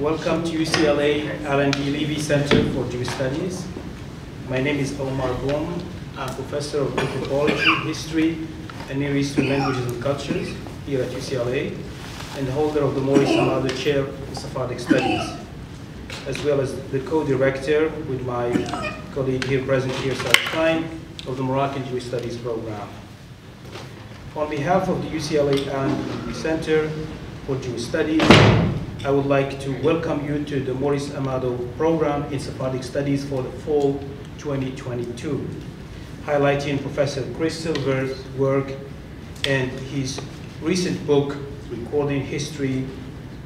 Welcome to UCLA Alan D. Leve Center for Jewish Studies. My name is Aomar Boum. I'm professor of anthropology, history, and Near Eastern languages and cultures here at UCLA, and holder of the Maurice Amado Chair in Sephardic Studies, as well as the co-director with my colleague here present here, Sarah Stein, of the Moroccan Jewish Studies program. On behalf of the UCLA Alan Center for Jewish Studies, I would like to welcome you to the Maurice Amado program in Sephardic Studies for the fall 2022, highlighting Professor Chris Silver's work and his recent book, Recording History,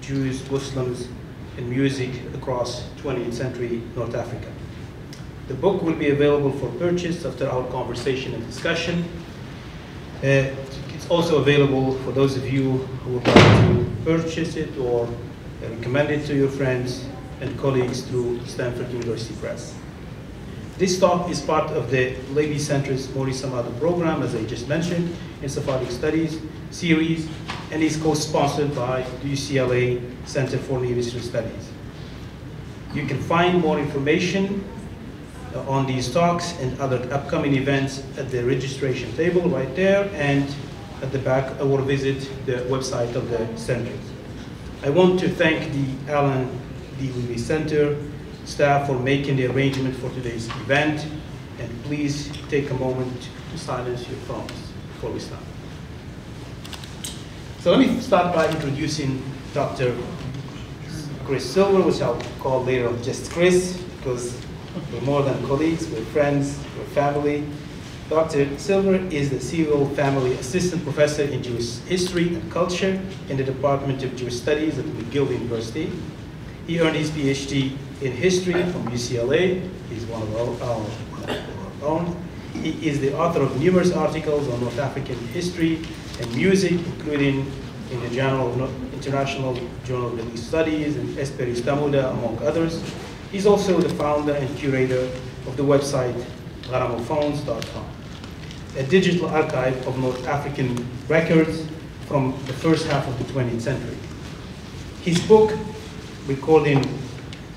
Jews, Muslims, and Music Across 20th Century North Africa. The book will be available for purchase after our conversation and discussion. Uh, it's also available for those of you who would like to purchase it or recommend it to your friends and colleagues through Stanford University Press. This talk is part of the Leve Center's Maurice Amado program, as I just mentioned, in Sephardic Studies series, and is co-sponsored by the UCLA Center for Near Eastern Studies. You can find more information uh, on these talks and other upcoming events at the registration table right there and at the back or visit the website of the center. I want to thank the Alan D. Leve Center staff for making the arrangement for today's event. And please take a moment to silence your phones before we start. So let me start by introducing Dr. Chris Silver, which I'll call later just Chris, because we're more than colleagues, we're friends, we're family. Dr. Silver is the Segal Family Assistant Professor in Jewish History and Culture in the Department of Jewish Studies at McGill University. He earned his PhD in history from UCLA. He's one of our, our own. He is the author of numerous articles on North African history and music, including in the Journal of International Journal of Middle East Studies and Hespéris Tamuda, among others. He's also the founder and curator of the website Gharamophone.com, a digital archive of North African records from the first half of the 20th century. His book, Recording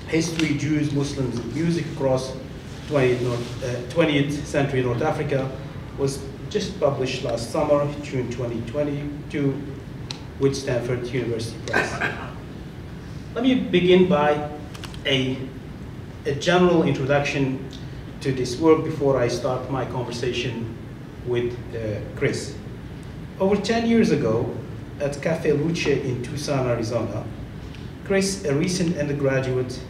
History, Jews, Muslims, and Music Across 20th, North, uh, 20th Century North Africa, was just published last summer, June 2022, with Stanford University Press. Let me begin by a, a general introduction to this work before I start my conversation with uh, Chris. Over 10 years ago, at Cafe Luce in Tucson, Arizona, Chris, a recent undergraduate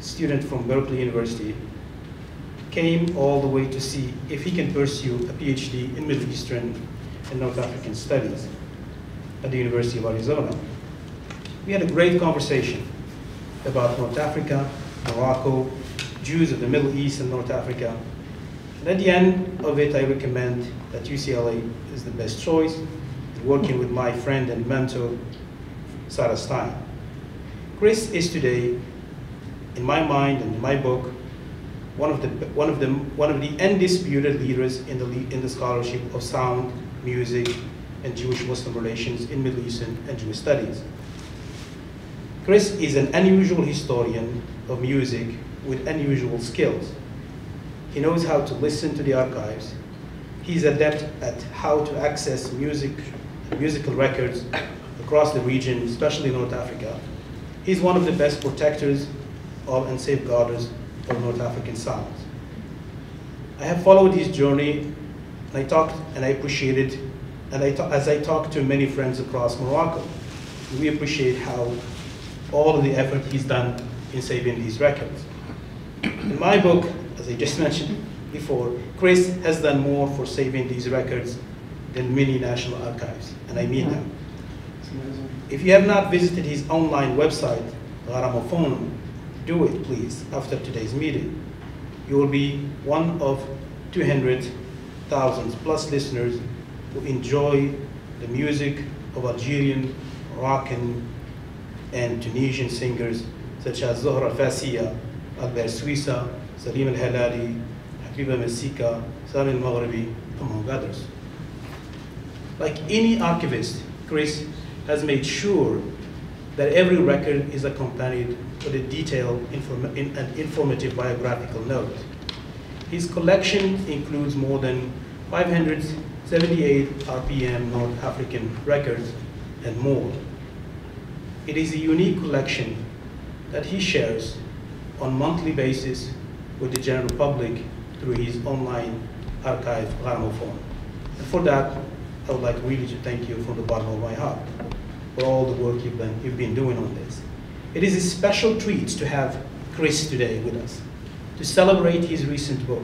student from Berkeley University, came all the way to see if he can pursue a PhD in Middle Eastern and North African Studies at the University of Arizona. We had a great conversation about North Africa, Morocco, Jews of the Middle East and North Africa. At the end of it, I recommend that UCLA is the best choice, working with my friend and mentor, Sarah Stein. Chris is today, in my mind and in my book, one of the one of the one of the undisputed leaders in the in the scholarship of sound music and Jewish-Muslim relations in Middle Eastern and Jewish studies. Chris is an unusual historian of music with unusual skills. He knows how to listen to the archives. He's adept at how to access music, musical records across the region, especially North Africa. He's one of the best protectors of and safeguarders of North African sounds. I have followed his journey, and I talked and I appreciated, and I as I talked to many friends across Morocco, we appreciate how all of the effort he's done in saving these records. In my book, as I just mentioned before, Chris has done more for saving these records than many national archives, and I mean that. If you have not visited his online website, Gharamophone, do it please after today's meeting. You will be one of 200,000 plus listeners who enjoy the music of Algerian, Moroccan, and Tunisian singers such as Zohra Fassia, Albert Suissa, Salim Al-Halali, Habiba Msika, Salim Maghribi, among others. Like any archivist, Chris has made sure that every record is accompanied with a detailed inform and informative biographical note. His collection includes more than 578 RPM North African records and more. It is a unique collection that he shares on monthly basis with the general public through his online archive Gharamophone. And for that, I would like really to thank you from the bottom of my heart for all the work you've been, you've been doing on this. It is a special treat to have Chris today with us to celebrate his recent book.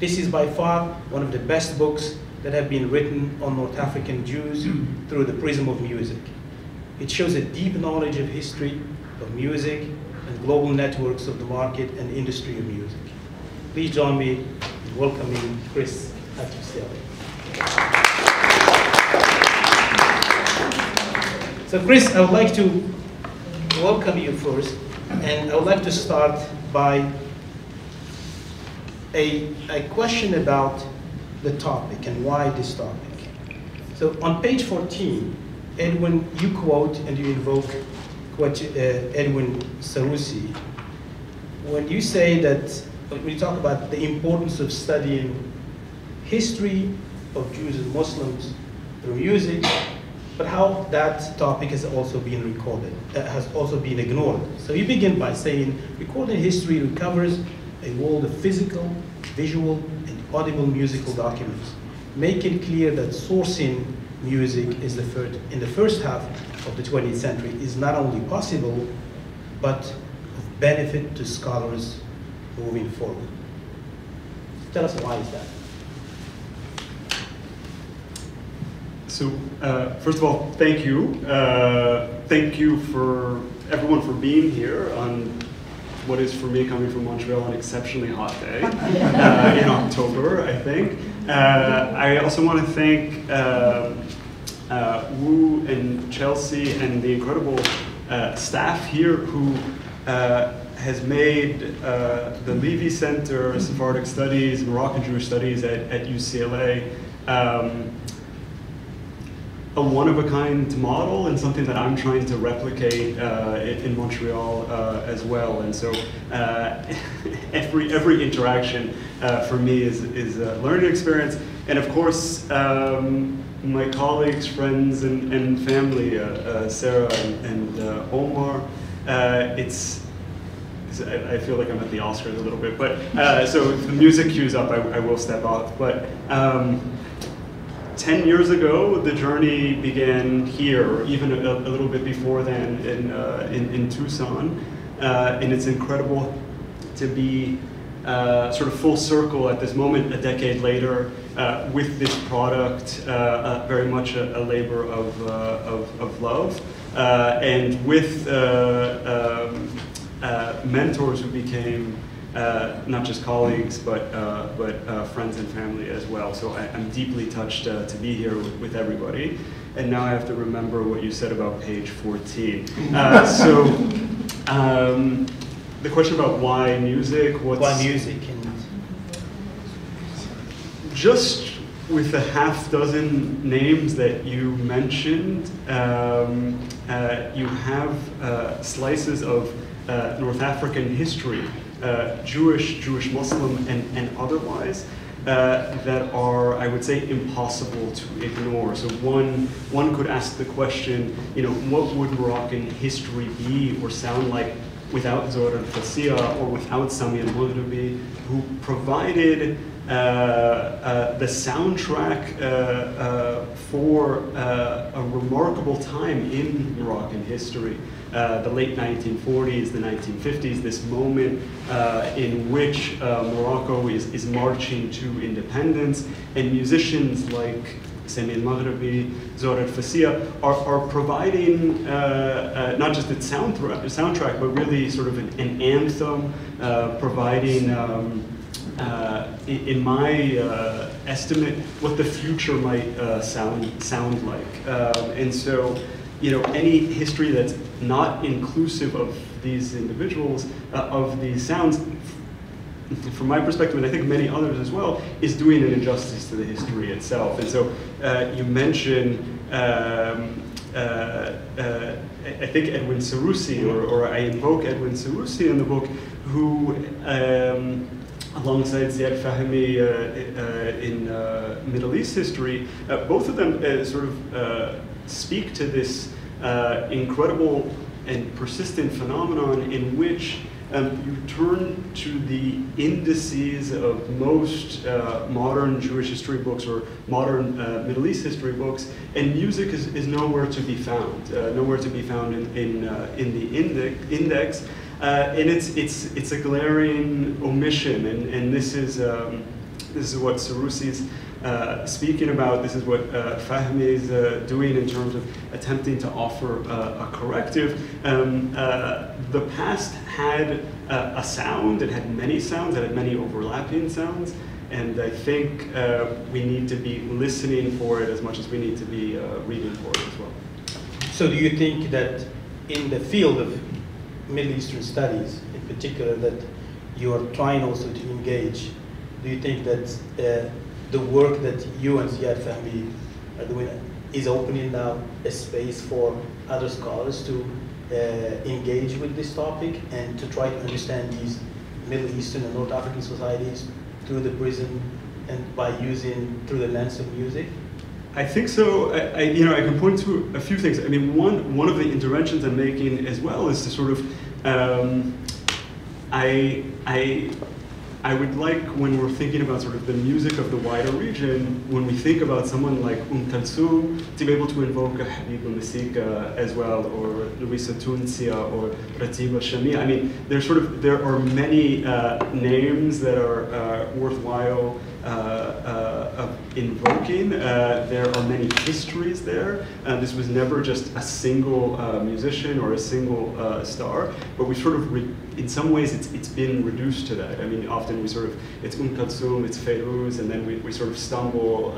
This is by far one of the best books that have been written on North African Jews through the prism of music. It shows a deep knowledge of history, of music, and global networks of the market and industry of music. Please join me in welcoming Chris Hattusili. So Chris, I would like to welcome you first, and I would like to start by a, a question about the topic and why this topic. So on page 14, Edwin, you quote and you invoke quote, uh, Edwin Seroussi when you say that, when you talk about the importance of studying history of Jews and Muslims through music, but how that topic has also been recorded, uh, has also been ignored. So you begin by saying, recording history recovers a world of physical, visual, and audible musical documents, making clear that sourcing music is the first, in the first half of the 20th century is not only possible, but of benefit to scholars moving forward. Tell us why is that? So, uh, first of all, thank you. Uh, thank you for everyone for being here on what is for me coming from Montreal an exceptionally hot day uh, in October, I think. Uh, I also want to thank uh, Wu and Chelsea and the incredible uh, staff here who uh, has made uh, the Leve Center, Sephardic Studies, Moroccan Jewish Studies at, at UCLA um, a one-of-a-kind model and something that I'm trying to replicate uh, in Montreal uh, as well. And so uh, every every interaction uh, for me is is a learning experience. And of course, um, my colleagues, friends, and, and family, uh, uh, Sarah and, and Omar, it's I feel like I'm at the Oscars a little bit, but so if the music cues up, I, I will step off. But um, 10 years ago, the journey began here, even a, a little bit before then in, uh, in, in, Tucson. Uh, and it's incredible to be uh, sort of full circle at this moment, a decade later, uh, with this product, uh, very much a, a labor of, uh, of, of, love. and with um, mentors who became uh, not just colleagues, but, uh, but uh, friends and family as well. So I, am deeply touched uh, to be here with, with, everybody. And now I have to remember what you said about page 14. Uh, so um, the question about why music, what's... Why music? And... Just with the half dozen names that you mentioned, um, uh, you have slices of North African history uh, Jewish, Jewish Muslim, and, and otherwise, uh, that are, I would say, impossible to ignore. So one, one could ask the question, you know, what would Moroccan history be or sound like without Zohra al-Fassia or without Sami al-Maghribi, who provided uh, uh, the soundtrack uh, uh for uh, a remarkable time in Moroccan history. Uh, the late 1940s, the 1950s, this moment in which Morocco is, is marching to independence, and musicians like Sami al-Maghribi, Zohra al-Fassia are, are providing uh, uh, not just its sound soundtrack, but really sort of an, an anthem, providing um, uh, in my uh, estimate, what the future might uh, sound sound like. Um, and so, you know, any history that's not inclusive of these individuals, uh, of these sounds, from my perspective, and I think many others as well, is doing an injustice to the history itself. And so uh, you mentioned um, uh, uh, I think Edwin Seroussi, or, or I invoke Edwin Seroussi in the book, who, um, alongside Ziad Fahmy uh, uh, in uh, Middle East history, both of them sort of speak to this incredible and persistent phenomenon in which um, you turn to the indices of most uh, modern Jewish history books or modern uh, Middle East history books, and music is, is nowhere to be found, uh, nowhere to be found in, in, uh, in the index. index. Uh, and it's, it's, it's a glaring omission, and, and this, is, um, this is what Seroussi's uh, speaking about. This is what uh, Fahmy is uh, doing in terms of attempting to offer uh, a corrective. Um, uh, the past had a sound, it had many sounds, it had many overlapping sounds, and I think we need to be listening for it as much as we need to be reading for it as well. So do you think that in the field of Middle Eastern studies, in particular, that you are trying also to engage, do you think that the work that you and Ziad Fahmy are doing is opening now a space for other scholars to uh, engage with this topic and to try to understand these Middle Eastern and North African societies through the prism and by using through the lens of music? I think so. I, I, you know, I can point to a few things. I mean, one one of the interventions I'm making as well is to sort of, um, I I I would like, when we're thinking about sort of the music of the wider region, when we think about someone like Um to be able to invoke a Habiba Msika as well, or Louisa Tounsia, or Ratiba Shami. I mean, there's sort of, there are many uh, names that are uh, worthwhile uh, uh, invoking. Uh, there are many histories there. this was never just a single musician or a single star, but we sort of, in some ways, it's, it's been reduced to that. I mean, often we sort of, it's Um it's Feiruz, and then we, we sort of stumble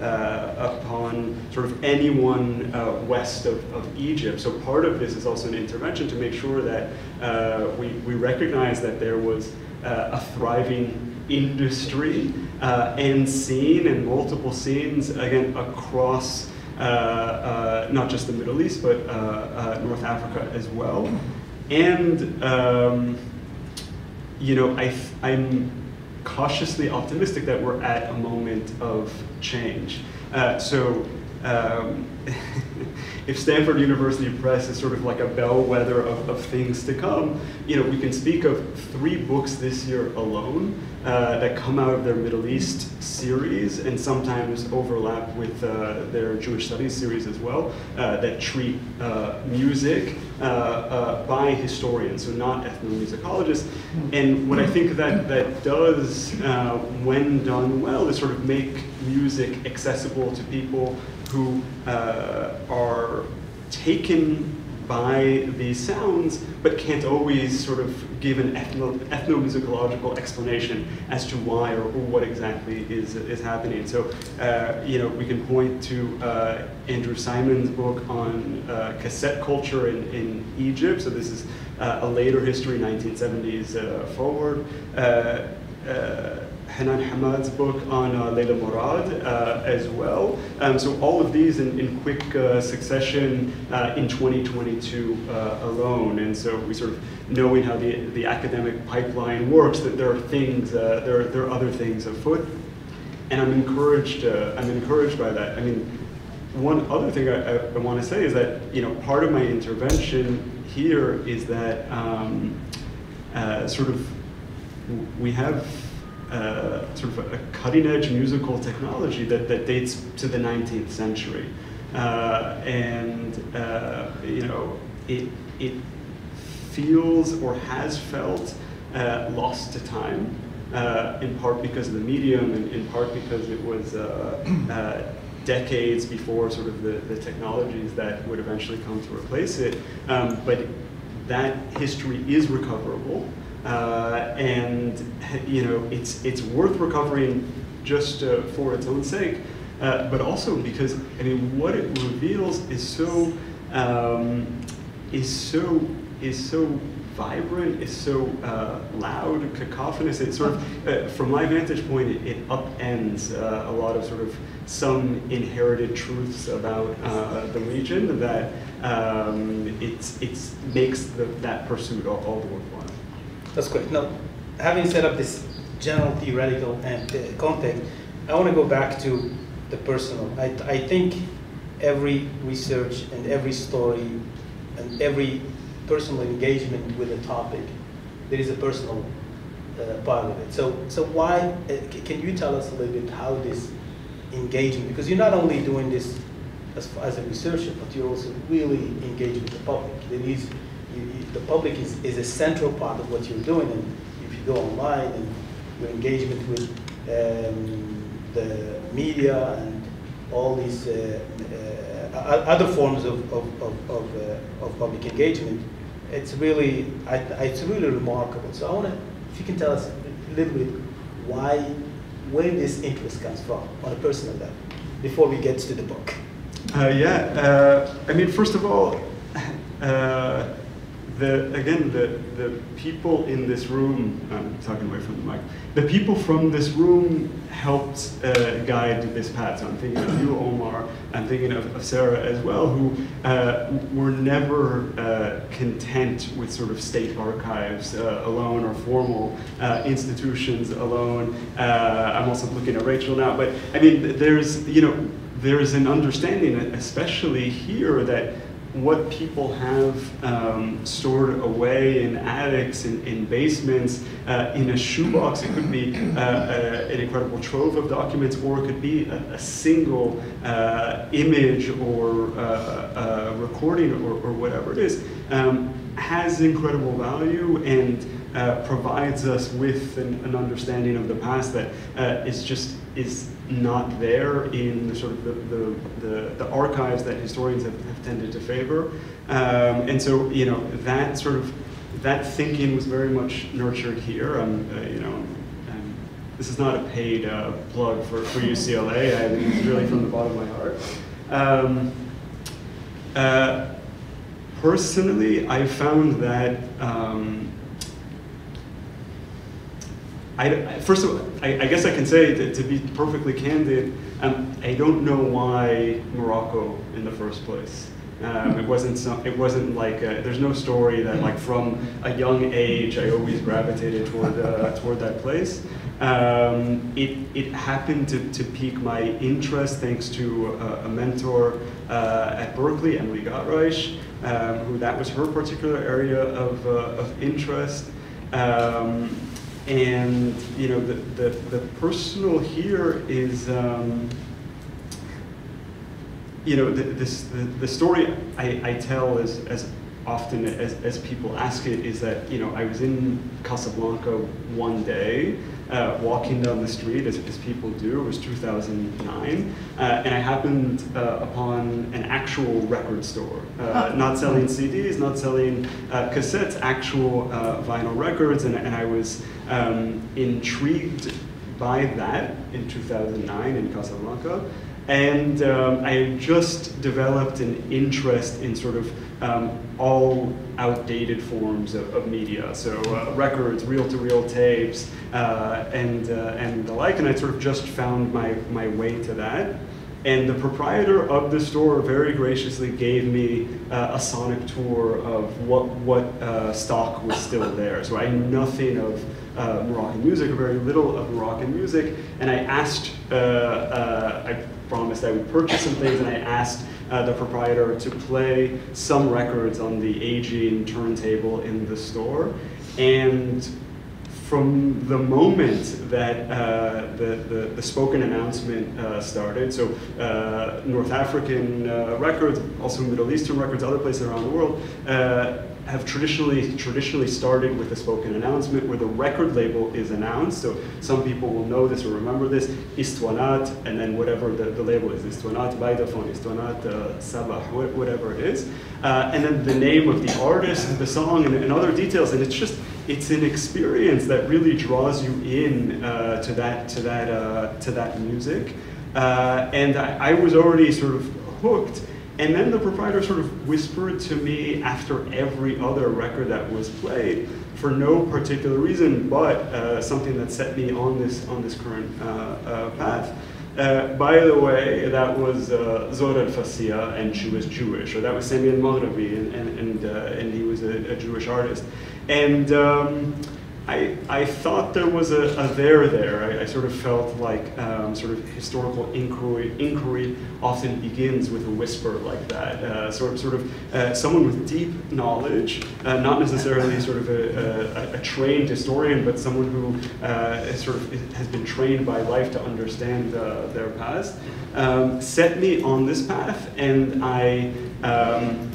uh, upon sort of anyone uh, west of, of Egypt. So part of this is also an intervention to make sure that uh, we, we recognize that there was a thriving industry uh, and scene and multiple scenes, again, across uh, uh, not just the Middle East, but uh, North Africa as well. And, um, you know, I I'm cautiously optimistic that we're at a moment of change. So, um, if Stanford University Press is sort of like a bellwether of, of things to come, you know, we can speak of three books this year alone uh, that come out of their Middle East series and sometimes overlap with uh, their Jewish Studies series as well, uh, that treat uh, music uh, uh, by historians, so not ethnomusicologists. And what I think that that does, when done well, is sort of make music accessible to people who uh, are taken by these sounds, but can't always sort of give an ethno, ethnomusicological explanation as to why or, what exactly is, is happening. So, uh, you know, we can point to uh, Andrew Simon's book on uh, cassette culture in, in Egypt. So this is uh, a later history, 1970s uh, forward. Hanan Hammad's book on uh, Leila Morad uh, as well. Um, so all of these in, in quick uh, succession uh, in 2022 uh, alone. And so we sort of knowing how the, the academic pipeline works, that there are things, uh, there, are, there are other things afoot. And I'm encouraged, I'm encouraged by that. I mean, one other thing I, I, I want to say is that, you know, part of my intervention here is that um, sort of we have uh, sort of a cutting edge musical technology that, that dates to the 19th century. Uh, and, uh, you know, it, it feels or has felt uh, lost to time, uh, in part because of the medium, and in part because it was decades before sort of the, the technologies that would eventually come to replace it. Um, but that history is recoverable. Uh, and you know it's it's worth recovering just uh, for its own sake, uh, but also because I mean what it reveals is so um, is so is so vibrant, is so uh, loud, cacophonous. It sort of, uh, from my vantage point, it, it upends uh, a lot of sort of some inherited truths about the region that um, it's, it's makes the, that pursuit all, all the worthwhile. That's great. Now, having set up this general theoretical and uh, context, I want to go back to the personal. I, I think every research and every story and every personal engagement with a topic, there is a personal uh, part of it. So, so why, uh, can you tell us a little bit how this engaging, because you're not only doing this as, as a researcher, but you're also really engaging with the public. There is, the public is, is a central part of what you're doing, and if you go online and your engagement with um, the media and all these uh, uh, other forms of, of, of, of, uh, of public engagement, it's really, I, it's really remarkable. So I want to, if you can tell us a little bit why, where this interest comes from on a personal level, before we get to the book. Uh, yeah, uh, I mean, first of all, uh, the, again, the, the people in this room, I'm talking away from the mic, the people from this room helped uh, guide this path. So I'm thinking of you, Omar, I'm thinking of, of Sarah as well, who uh, were never uh, content with sort of state archives uh, alone or formal uh, institutions alone. Uh, I'm also looking at Rachel now, but I mean, there's, you know, there's an understanding, especially here, that what people have um, stored away in attics, in, in basements, uh, in a shoebox. It could be uh, uh, an incredible trove of documents, or it could be a, a single uh, image or uh, uh, recording or, or, whatever it is, um, has incredible value and provides us with an, an, understanding of the past that is just is not there in the sort of the, the, the, the archives that historians have, have tended to favor. Um, and so, you know, that sort of, that thinking was very much nurtured here. Um, uh, you know, um, this is not a paid uh, plug for, for UCLA. I think it's really from the bottom of my heart. Um, uh, personally, I found that um, I, first of all, I, I, guess I can say, to, to be perfectly candid, um, I don't know why Morocco in the first place. Um, it wasn't some, it wasn't like a, there's no story that like from a young age I always gravitated toward uh, toward that place. Um, it, it happened to, to pique my interest thanks to a, a mentor uh, at Berkeley, Emily Gottreich, um, who that was her particular area of, uh, of interest. Um, and you know, the, the, the personal here is, um, you know, the, this, the, the story I, I tell as, as often as, as people ask it is that, you know, I was in Casablanca one day uh, walking down the street, as, as, people do. It was 2009. Uh, and I happened uh, upon an actual record store, uh, not selling CDs, not selling uh, cassettes, actual uh, vinyl records. And, and I was um, intrigued by that in 2009 in Casablanca. And um, I had just developed an interest in sort of um, all outdated forms of, of media. So uh, records, reel-to-reel tapes, uh, and, uh, and the like, and I sort of just found my, my way to that. And the proprietor of the store very graciously gave me uh, a sonic tour of what, what uh, stock was still there. So I knew nothing of uh, Moroccan music, or very little of Moroccan music, and I asked, I promised I would purchase some things, and I asked uh, the proprietor to play some records on the aging turntable in the store. And from the moment that uh, the, the, the, spoken announcement uh, started, so uh, North African uh, records, also Middle Eastern records, other places around the world, uh, have traditionally traditionally started with a spoken announcement where the record label is announced. So some people will know this or remember this, Istwanat, and then whatever the, the label is, Istwanat, Baidafon, Istwanat, uh, Sabah, whatever it is. Uh, and then the name of the artist, the song, and, and, other details. And it's just, it's an experience that really draws you in uh, to that, to that, uh, to that music. Uh, and I, I was already sort of hooked And then the proprietor sort of whispered to me after every other record that was played, for no particular reason, but uh, something that set me on this on this current uh, uh, path. Uh, by the way, that was uh, Zohra al and she was Jewish, or that was Sami al-Maghribi, and, and, and, uh, and, he was a, a, Jewish artist. And um, I, I thought there was a, a there there. I, I, sort of felt like um, sort of historical inquiry, inquiry often begins with a whisper like that. Uh, sort, sort of uh, someone with deep knowledge, uh, not necessarily sort of a, a, a, trained historian, but someone who uh, sort of has been trained by life to understand their past, um, set me on this path, and I um,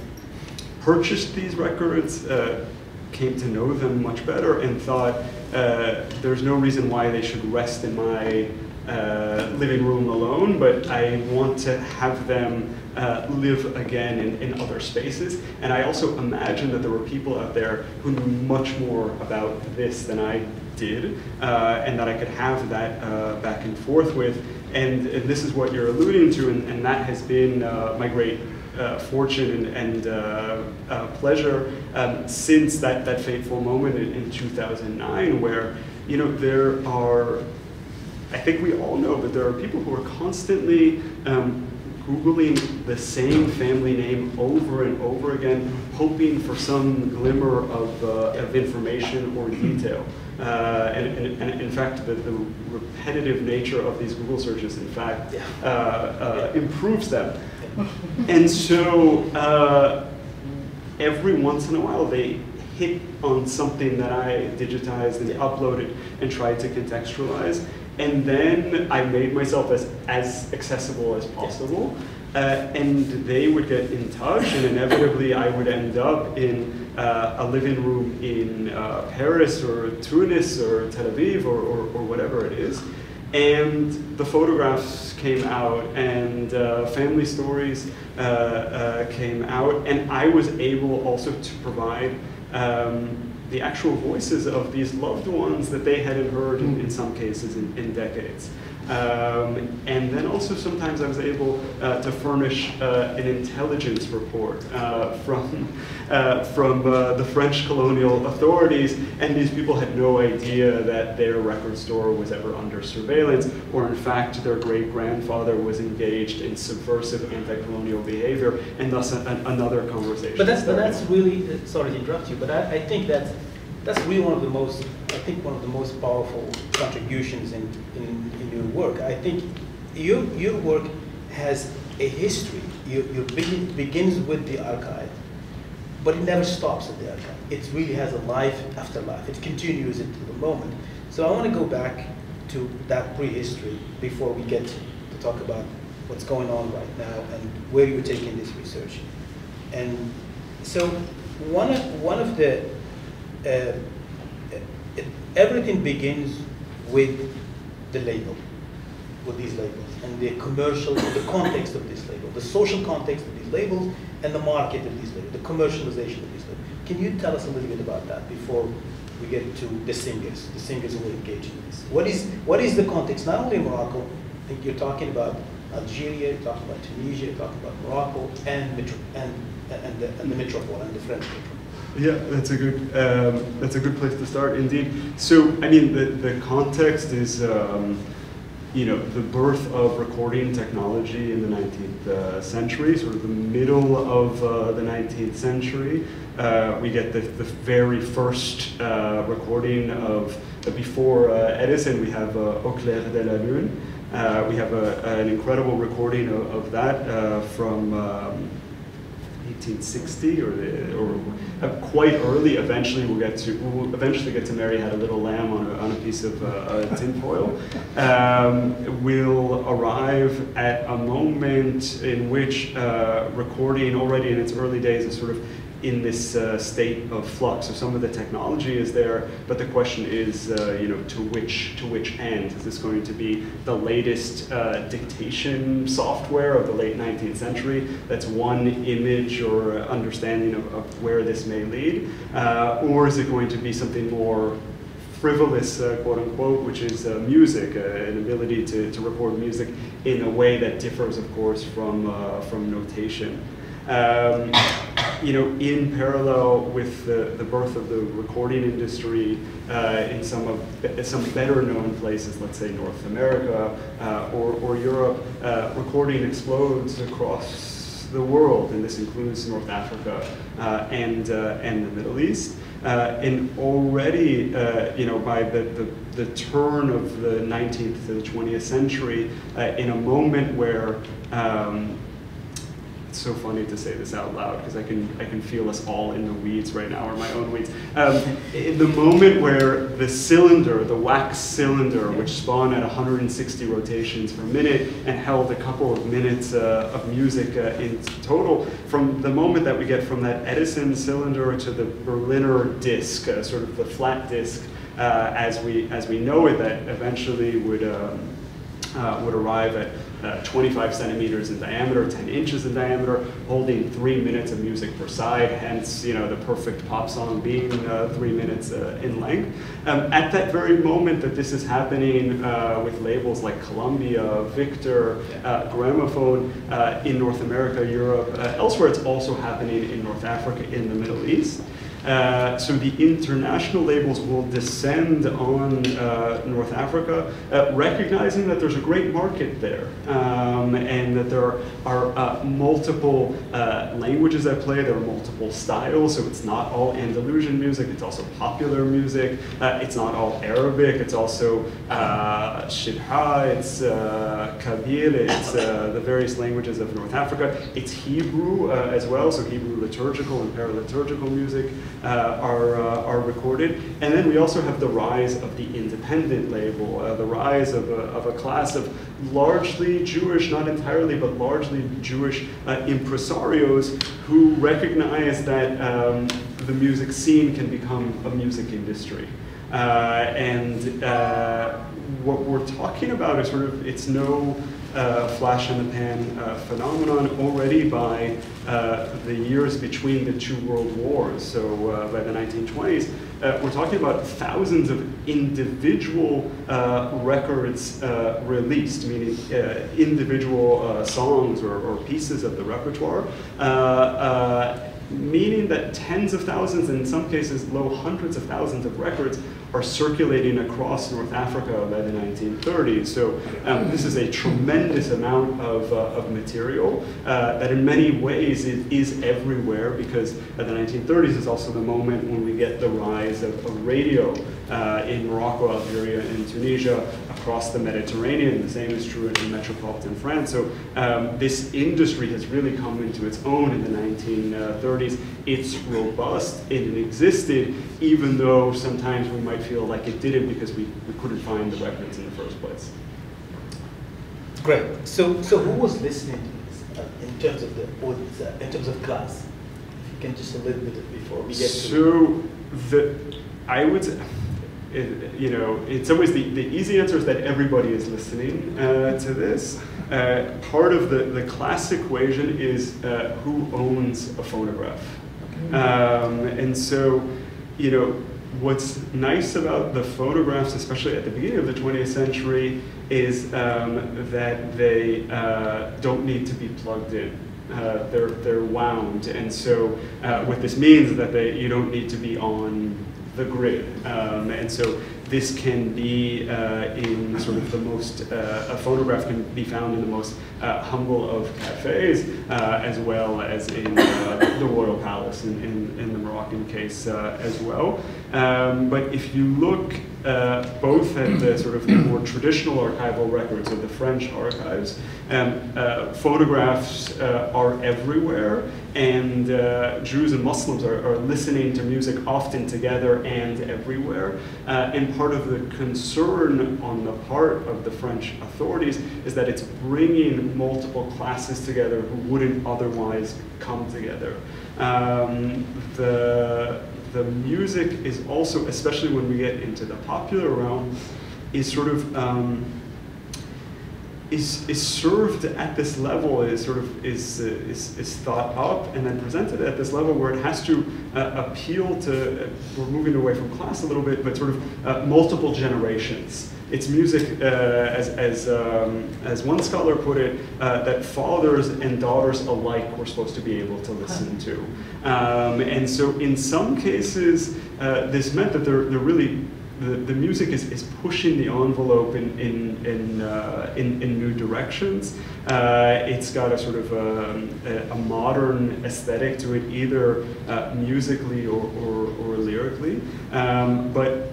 purchased these records uh, came to know them much better and thought uh, there's no reason why they should rest in my uh, living room alone, but I want to have them uh, live again in, in, other spaces. And I also imagine that there were people out there who knew much more about this than I did, uh, and that I could have that uh, back and forth with. And, and, this is what you're alluding to, and, and that has been uh, my great fortune and, and uh, uh, pleasure um, since that, that fateful moment in, in, 2009 where, you know, there are, I think we all know, but there are people who are constantly um, Googling the same family name over and over again, hoping for some glimmer of, uh, of information or detail. Uh, and, and, and, in fact, the, the, repetitive nature of these Google searches, in fact, uh, uh improves them. And so uh, every once in a while, they hit on something that I digitized and uploaded and tried to contextualize. And then I made myself as, as accessible as possible. Uh, and they would get in touch, and inevitably I would end up in uh, a living room in uh, Paris or Tunis or Tel Aviv or, or, or, whatever it is. And the photographs came out, and uh, family stories uh, uh, came out, and I was able also to provide um, the actual voices of these loved ones that they hadn't heard in, in some cases in, in decades. Um, and then also sometimes I was able uh, to furnish uh, an intelligence report uh, from, uh, from uh, the French colonial authorities, and these people had no idea that their record store was ever under surveillance, or in fact their great-grandfather was engaged in subversive anti-colonial behavior, and thus another conversation. But that's, but that's really, uh, sorry to interrupt you, but I, I think that's, that's really one of the most, I think one of the most powerful contributions in, in your work. I think your, your work has a history. You, you begin, begins with the archive, but it never stops at the archive. It really has a life after life. It continues into the moment. So I want to go back to that prehistory before we get to talk about what's going on right now and where you're taking this research. And so one of, one of the, uh, it, everything begins with the label with these labels and the commercial, the context of this label, the social context of these labels and the market of these labels, the commercialization of these labels. Can you tell us a little bit about that before we get to the singers, the singers who are engaging in this? What is, what is the context, not only in Morocco, I think you're talking about Algeria, you're talking about Tunisia, you're talking about Morocco and, and, and, the, and the metropole and the French metropole. Yeah, that's a good um, that's a good place to start indeed. So I mean the the context is um, you know, the birth of recording technology in the 19th uh, century, sort of the middle of uh, the 19th century. Uh, we get the, the very first uh, recording of, uh, before uh, Edison, we have Au clair de la lune. we have a, an incredible recording of, of that from um, 1860 or, uh, quite early. Eventually, we'll get to we'll eventually get to Mary had a little lamb on a, on a piece of uh, tinfoil. Um, will arrive at a moment in which uh, recording already in its early days is sort of in this uh, state of flux. So some of the technology is there, but the question is, uh, you know, to which to which end? Is this going to be the latest uh, dictation software of the late 19th century? That's one image or understanding of, of where this may lead, uh, or is it going to be something more frivolous, uh, quote unquote, which is uh, music, uh, an ability to, to record music in a way that differs, of course, from, uh, from notation. Um, you know, in parallel with the, the birth of the recording industry uh, in some of some better known places, let's say North America uh, or, or Europe, uh, recording explodes across the world, and this includes North Africa uh, and uh, and the Middle East. Uh, and already, you know, by the, the, the turn of the 19th to the 20th century, in a moment where um, it's so funny to say this out loud because I can I can feel us all in the weeds right now, or my own weeds. Um, in the moment where the cylinder, the wax cylinder, which spun at 160 rotations per minute and held a couple of minutes uh, of music uh, in total, from the moment that we get from that Edison cylinder to the Berliner disc, uh, sort of the flat disc, uh, as we as we know it, that eventually would. Um, uh, would arrive at uh, 25 centimeters in diameter, 10 inches in diameter, holding three minutes of music per side, hence, you know, the perfect pop song being uh, three minutes uh, in length. Um, at that very moment that this is happening uh, with labels like Columbia, Victor, uh, Gramophone in North America, Europe, elsewhere, it's also happening in North Africa, in the Middle East. Uh, so the international labels will descend on uh, North Africa, uh, recognizing that there's a great market there um, and that there are, uh, multiple uh, languages at play, there are multiple styles, so it's not all Andalusian music, it's also popular music, it's not all Arabic, it's also uh, Shilha, it's Kabyle, it's the various languages of North Africa, it's Hebrew as well, so Hebrew liturgical and paraliturgical music uh, are, uh, are recorded. And then we also have the rise of the independent label, uh, the rise of a, of a class of largely Jewish, not entirely, but largely Jewish impresarios who recognize that um, the music scene can become a music industry. Uh, and uh, what we're talking about is sort of, it's no uh, flash in the pan uh, phenomenon already by uh, the years between the two world wars. So uh, by the 1920s, uh, we're talking about thousands of individual uh, records released, meaning individual songs or, or, pieces of the repertoire meaning that tens of thousands, and in some cases low hundreds of thousands of records are circulating across North Africa by the 1930s. So um, this is a tremendous amount of, uh, of material uh, that in many ways it is everywhere because the 1930s is also the moment when we get the rise of, of radio uh, in Morocco, Algeria, and Tunisia across the Mediterranean. The same is true in metropolitan France. So um, this industry has really come into its own in the 1930s. It's robust and it existed, even though sometimes we might feel like it didn't because we, we couldn't find the records in the first place. Great. So, so who was listening to this uh, in terms of the audience, uh, in terms of class? If you can just a little bit before we get so to the, I would say, it, you know, in some ways, the, the easy answer is that everybody is listening uh, to this. Uh, part of the, the class equation is uh, who owns a phonograph. Um, and so, you know, what's nice about the phonographs, especially at the beginning of the 20th century, is um, that they uh, don't need to be plugged in. Uh, they're, they're wound, and so uh, what this means is that they, you don't need to be on the grid. Um, and so this can be uh, in sort of the most, uh, a phonograph can be found in the most uh, humble of cafes, uh, as well as in the Royal Palace in, in, in the Moroccan case as well. Um, but if you look both at the sort of the more traditional archival records of the French archives, um, phonographs are everywhere, and Jews and Muslims are, are, listening to music often together and everywhere. and part of the concern on the part of the French authorities is that it's bringing multiple classes together who wouldn't otherwise come together. Um, the, the music is also, especially when we get into the popular realm, is sort of um, is, is served at this level is sort of is, uh, is, is thought up and then presented at this level where it has to uh, appeal to uh, we're moving away from class a little bit but sort of uh, multiple generations. It's music uh, as, as, um, as one scholar put it uh, that fathers and daughters alike were supposed to be able to listen to. Um, and so in some cases this meant that they're, they're really the, the music is, is pushing the envelope in, in, in, uh, in, in, new directions. Uh, it's got a sort of um, a, a, modern aesthetic to it, either uh, musically or, or, or lyrically. Um, but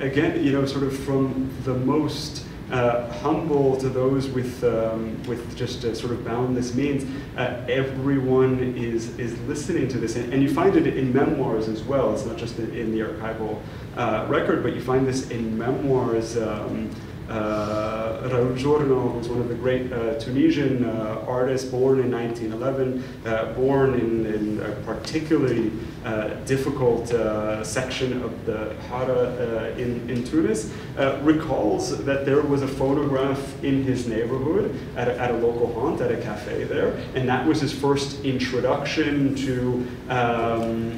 again, you know, sort of from the most uh, humble to those with, um, with just sort of boundless means. Uh, everyone is, is listening to this. And, and, you find it in memoirs as well. It's not just in, in the archival uh, record, but you find this in memoirs. Um, uh, Raoul Journo, who's one of the great uh, Tunisian uh, artists, born in 1911, uh, born in, in, a particularly uh, difficult uh, section of the Hara in, in Tunis, recalls that there was a phonograph in his neighborhood at a, at a, local haunt, at a cafe there, and that was his first introduction to um,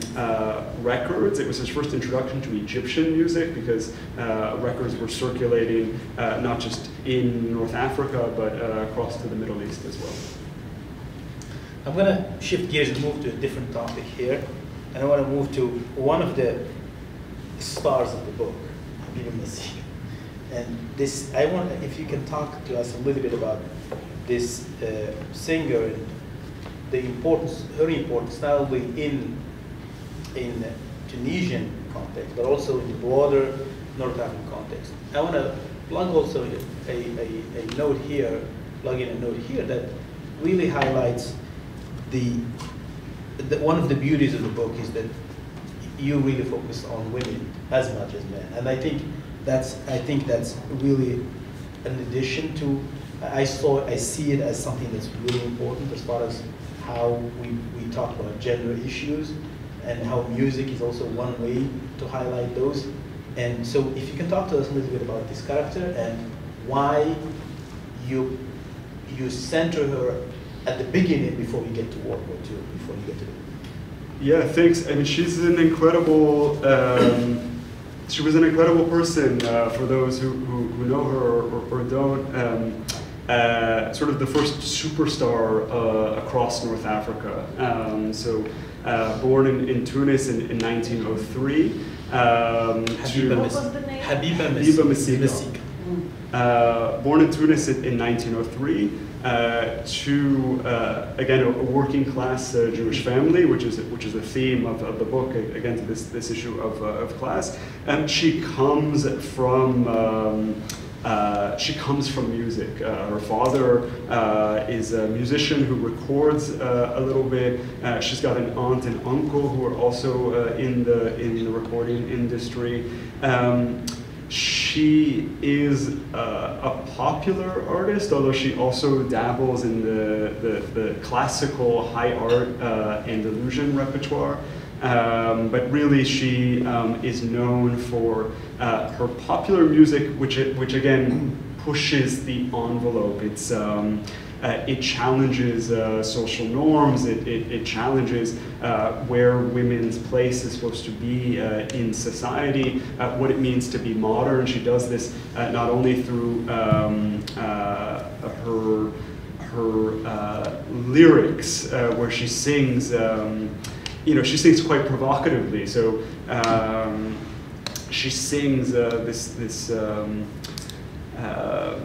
records. It was his first introduction to Egyptian music because records were circulating uh, not just in North Africa, but uh, across to the Middle East as well. I'm going to shift gears and move to a different topic here. And I want to move to one of the stars of the book, Habiba Msika. And this, I want, if you can talk to us a little bit about this uh, singer and the importance, her importance, not only in in Tunisian context, but also in the broader North African context. I want to plug also a, a, a note here, plug in a note here that really highlights the, the, one of the beauties of the book is that you really focus on women as much as men. And I think that's, I think that's really an addition to, I saw, I see it as something that's really important as far as how we, we talk about gender issues and how music is also one way to highlight those. And so if you can talk to us a little bit about this character and why you, you center her at the beginning before we get to World War II, before you get to yeah, thanks. I mean, she's an incredible, um, she was an incredible person uh, for those who, who, who, know her or, or, don't. Um, uh, sort of the first superstar uh, across North Africa. Um, so, uh, born in, in Tunis in, in 1903. Um, Habiba, what was the? Habiba, Habiba Msika. Uh, born in Tunis in, in 1903 uh, to uh, again a, a, working class uh, Jewish family, which is which is the theme of, of the book. Again, to this this issue of, uh, of class, and she comes from. Um, uh, she comes from music. Uh, her father uh, is a musician who records uh, a little bit. Uh, she's got an aunt and uncle who are also in the in the recording industry. Um, she is a popular artist, although she also dabbles in the, the, the classical high art Andalusian repertoire. Um, but really, she um, is known for uh, her popular music, which, it, which again pushes the envelope. It's, um, uh, it challenges uh, social norms, it, it, it challenges uh, where women's place is supposed to be uh, in society, uh, what it means to be modern. She does this not only through um, her, her lyrics, where she sings. You know, she sings quite provocatively. So um, she sings uh, this this um, uh,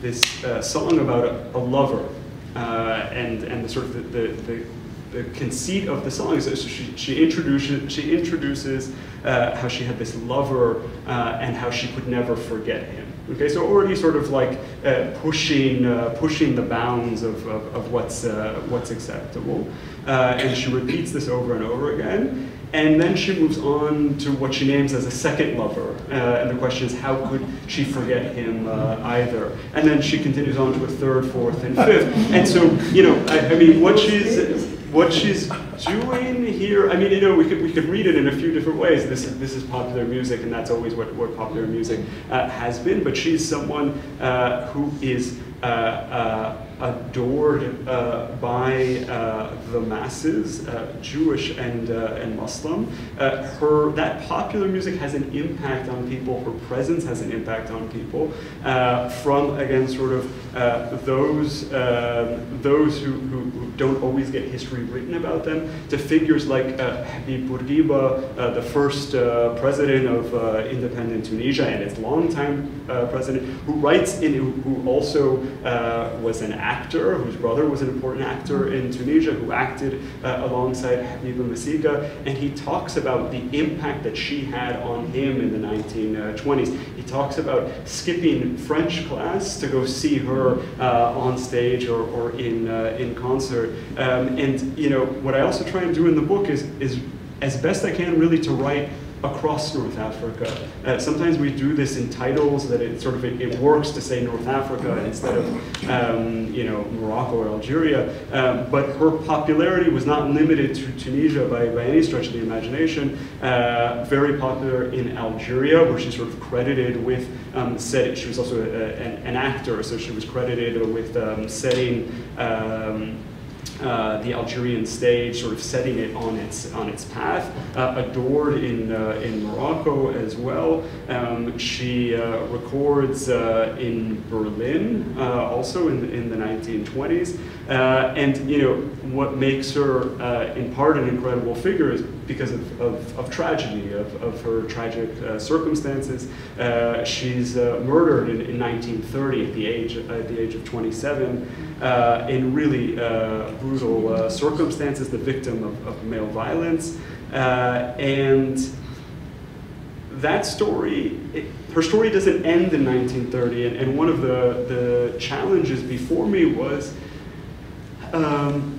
this uh, song about a, a lover, uh, and and the sort of the, the, the, the conceit of the song is so she, she introduces she introduces uh, how she had this lover uh, and how she could never forget him. Okay, so already sort of like uh, pushing, uh, pushing the bounds of, of, of what's, uh, what's acceptable. Uh, and she repeats this over and over again. And then she moves on to what she names as a second lover. Uh, and the question is, how could she forget him uh, either? And then she continues on to a third, fourth, and fifth. And so, you know, I, I mean, what she's, what she's doing here, I mean, you know, we could, we could read it in a few different ways. This is, this is popular music, and that's always what, what popular music uh, has been, but she's someone uh, who is uh, uh, adored uh, by uh, the masses, uh, Jewish and, uh, and Muslim. Uh, her, that popular music has an impact on people, her presence has an impact on people, uh, from, again, sort of those, um, those who, who, who don't always get history written about them, to figures like Habib Bourguiba, the first president of independent Tunisia and its longtime president, who writes in, who, also was an actor, whose brother was an important actor in Tunisia, who acted uh, alongside Habiba Msika, and he talks about the impact that she had on him in the 1920s. He talks about skipping French class to go see her uh, on stage or, or in, uh, in concert. Um, and you know what I also try and do in the book is, is as best I can really to write across North Africa. Uh, sometimes we do this in titles that it sort of it, it works to say North Africa instead of um, you know Morocco or Algeria. Um, but her popularity was not limited to Tunisia by, by any stretch of the imagination. Uh, very popular in Algeria, where she's sort of credited with um, set, She was also a, an, an, actor, so she was credited with um, setting. Uh, the Algerian stage, sort of setting it on its on its path. Uh, adored in uh, in Morocco as well. Um, she uh, records uh, in Berlin, also in the, in the 1920s. and you know what makes her, in part, an incredible figure is because of, of, of tragedy, of, of her tragic circumstances. she's murdered in, in 1930 at the age at the age of 27 in really brutal uh, circumstances, the victim of, of male violence. Uh, and that story, it, her story doesn't end in 1930. And, and, one of the, the challenges before me was um,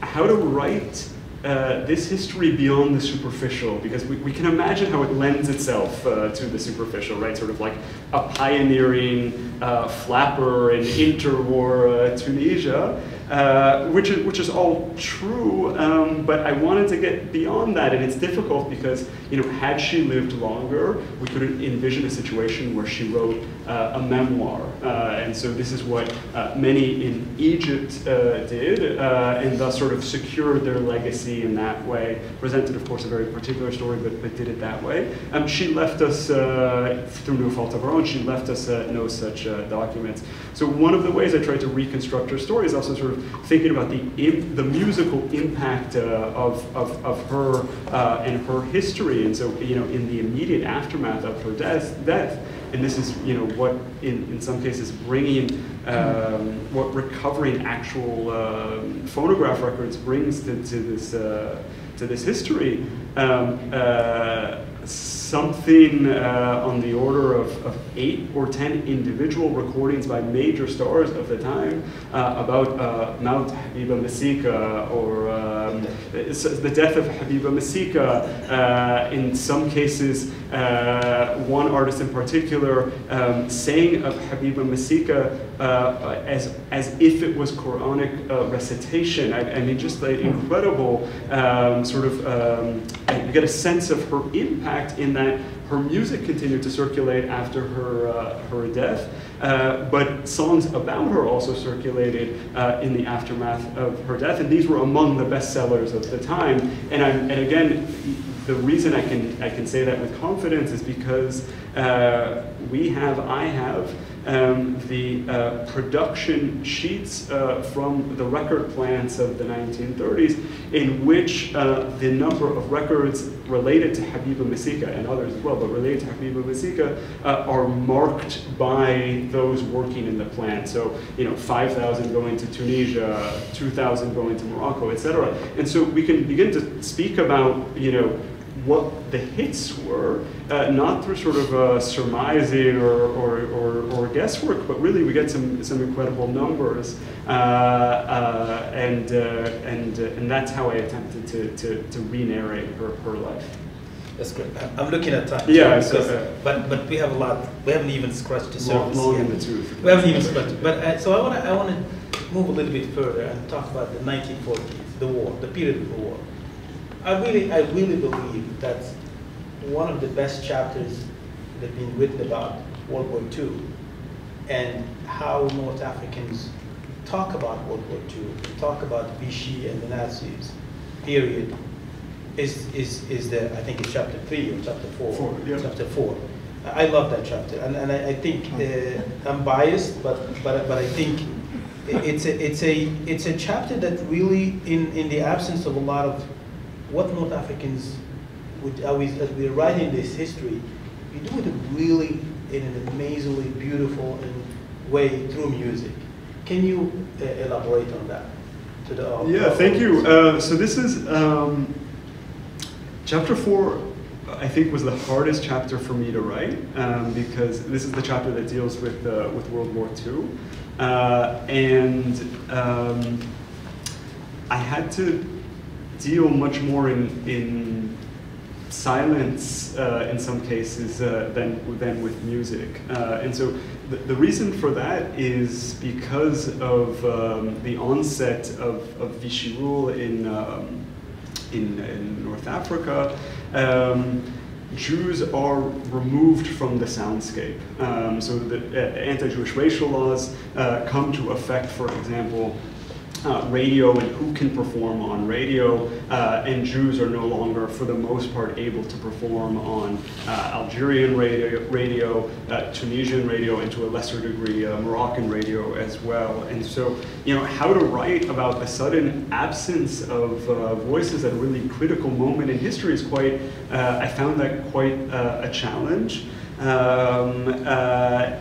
how to write uh, this history beyond the superficial, because we, we can imagine how it lends itself uh, to the superficial, right? Sort of like a pioneering uh, flapper in interwar uh, Tunisia, uh, which, is, which is all true, um, but I wanted to get beyond that, and it's difficult because, you know, had she lived longer, we could envision a situation where she wrote a memoir, and so this is what many in Egypt did, and thus sort of secured their legacy in that way. Presented, of course, a very particular story, but, but did it that way. Um, she left us, uh, through no fault of her own, she left us uh, no such uh, documents. So one of the ways I tried to reconstruct her story is also sort of thinking about the, the musical impact uh, of, of, of her uh, and her history. And so, you know, in the immediate aftermath of her death, death and this is you know what in, in some cases bringing um, what recovering actual um, phonograph records brings to, to this uh, to this history um, uh, something uh, on the order of, of, eight or ten individual recordings by major stars of the time uh, about uh, Mount Habiba Msika or um, the death of Habiba Msika. Uh, in some cases, uh, one artist in particular um, saying of Habiba Msika uh, as, as if it was Quranic recitation. I, I, mean, just like incredible um, sort of, um, you get a sense of her impact in that her music continued to circulate after her, uh, her death, uh, but songs about her also circulated uh, in the aftermath of her death, and these were among the bestsellers of the time. And, i and again, the reason I can, I can say that with confidence is because uh, we have, I have, um, the uh, production sheets uh, from the record plants of the 1930s in which uh, the number of records related to Habiba Msika and others as well, but related to Habiba Msika uh, are marked by those working in the plant. So, you know, 5,000 going to Tunisia, 2,000 going to Morocco, etc. And so we can begin to speak about, you know, what the hits were, uh, not through sort of uh, surmising or, or, or, or, guesswork, but really we get some, some incredible numbers. Uh, uh and, uh, and, uh, and that's how I attempted to, to, to re-narrate her, her life. That's great. I'm looking at time. Yeah, because, so, but but we have a lot. We haven't even scratched the surface. Long, long in the tooth. We haven't even scratched. But so I want to I want to move a little bit further and talk about the 1940s, the war, the period of the war. I really, I really believe that one of the best chapters that have been written about World War II and how North Africans talk about World War II, talk about Vichy and the Nazis, period, is, is, is the, I think it's chapter three or chapter four. Four, yeah. Chapter four. I love that chapter, and, and I, I think, uh, I'm biased, but, but, but I think it's a, it's a, it's a chapter that really, in, in the absence of a lot of what North Africans would, always, as we're writing this history, we do it really in an amazingly beautiful and way through music. Can you uh, elaborate on that to the au- Yeah, thank you. Uh, so this is um, chapter four. I think was the hardest chapter for me to write um, because this is the chapter that deals with uh, with World War II, uh, and um, I had to deal much more in in silence uh, in some cases uh, than, than with music. Uh, and so the, the reason for that is because of um, the onset of, of Vichy rule in, um, in, in North Africa. Um, Jews are removed from the soundscape. Um, so the uh, anti-Jewish racial laws uh, come to effect, for example, uh, radio and who can perform on radio, uh, and Jews are no longer, for the most part, able to perform on uh, Algerian radio, radio uh, Tunisian radio, and to a lesser degree, uh, Moroccan radio as well. And so, you know, how to write about the sudden absence of voices at a really critical moment in history is quite, I found that quite a challenge. Um,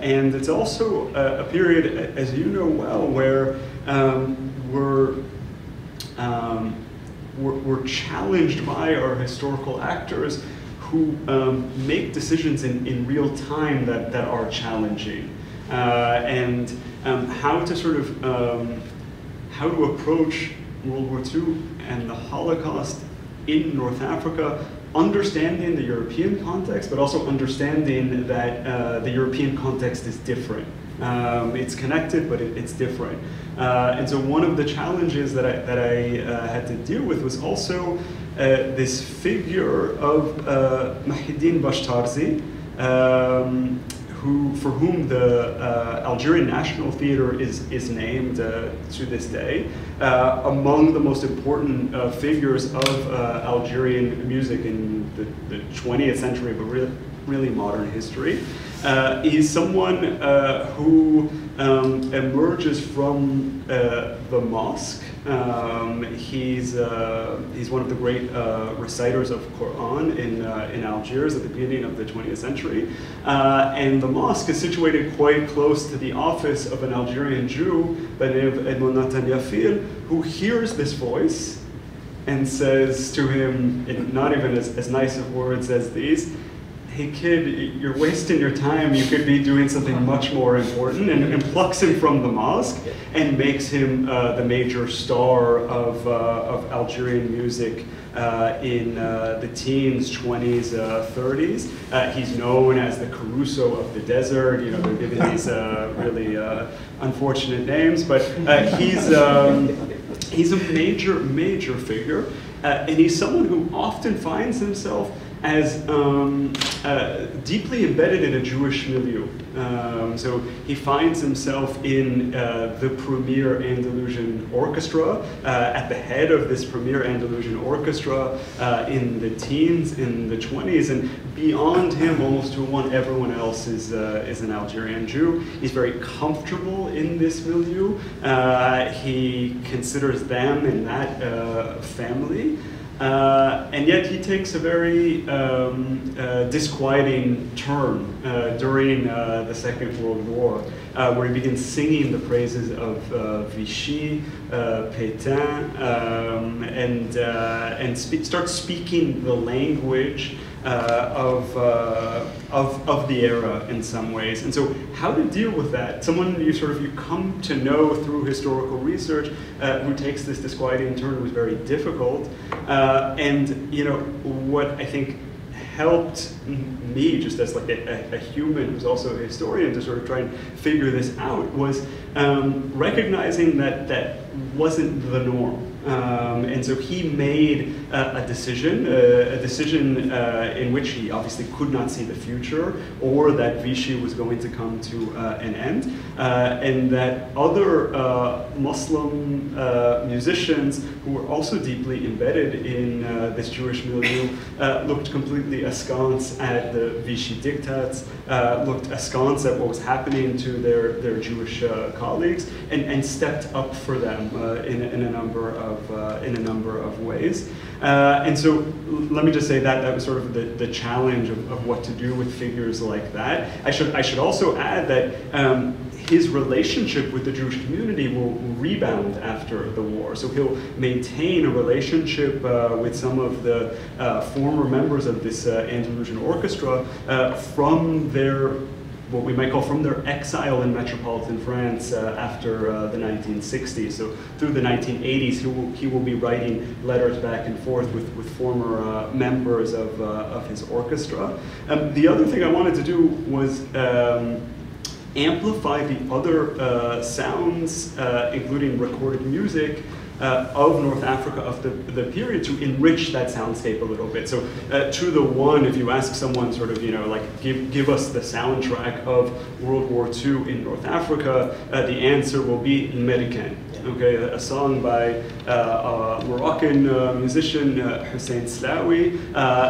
and it's also a, a period, as you know well, where um, we're, um, we're, we're challenged by our historical actors who um, make decisions in, in real time that, that are challenging. Uh, and um, how to sort of, um, how to approach World War II and the Holocaust in North Africa, understanding the European context, but also understanding that uh, the European context is different. Um, it's connected, but it, it's different. Uh, and so one of the challenges that I, that I uh, had to deal with was also uh, this figure of uh, Mahieddine Bachetarzi, um, who, for whom the uh, Algerian National Theatre is, is named uh, to this day, among the most important figures of Algerian music in the, the 20th century, but really, really modern history. Uh, he's someone uh, who um, emerges from uh, the mosque. Um, he's, uh, he's one of the great uh, reciters of Quran in, uh, in Algiers at the beginning of the 20th century. And the mosque is situated quite close to the office of an Algerian Jew by the name of Edmond Nathan Yafil, who hears this voice and says to him, in not even as, as nice of words as these, hey kid, you're wasting your time, you could be doing something much more important, and, and plucks him from the mosque and makes him uh, the major star of, uh, of Algerian music uh, in uh, the teens, 20s, uh, 30s. Uh, he's known as the Caruso of the desert, you know, they're giving these uh, really uh, unfortunate names, but uh, he's, um, he's a major, major figure, uh, and he's someone who often finds himself as um, uh, deeply embedded in a Jewish milieu. Um, so he finds himself in uh, the premier Andalusian orchestra, uh, at the head of this premier Andalusian orchestra uh, in the teens, in the 20s, and beyond him, almost to one, everyone else is, uh, is an Algerian Jew. He's very comfortable in this milieu. Uh, he considers them in that family. Uh, and yet he takes a very um, uh, disquieting turn uh, during uh, the Second World War, uh, where he begins singing the praises of uh, Vichy, Pétain, um, and, and spe- starts speaking the language uh, of, uh, of, of the era in some ways. And so how to deal with that? Someone you sort of you come to know through historical research uh, who takes this disquieting turn was very difficult. Uh, and you know what I think helped me just as like a, a, human who's also a historian to sort of try and figure this out was um, recognizing that that wasn't the norm. Um, and so he made a decision, a decision uh, in which he obviously could not see the future or that Vichy was going to come to uh, an end, uh, and that other uh, Muslim uh, musicians who were also deeply embedded in uh, this Jewish milieu looked completely askance at the Vichy diktats, looked askance at what was happening to their, their Jewish colleagues, and, and stepped up for them in, in a number of in a number of ways. Uh, and so let me just say that that was sort of the, the challenge of, of what to do with figures like that. I should, I should also add that um, his relationship with the Jewish community will rebound after the war. So he'll maintain a relationship uh, with some of the uh, former members of this uh, Andalusian orchestra uh, from their what we might call from their exile in metropolitan France uh, after uh, the 1960s. So through the 1980s, he will, he will be writing letters back and forth with, with former uh, members of, uh, of his orchestra. Um, the other thing I wanted to do was um, amplify the other uh, sounds, uh, including recorded music, uh, of North Africa of the, the period to enrich that soundscape a little bit. So uh, to the one, if you ask someone sort of, you know, like give, give us the soundtrack of World War II in North Africa, uh, the answer will be American. Okay, a, a song by uh, a Moroccan uh, musician, uh, Houcine Slaoui.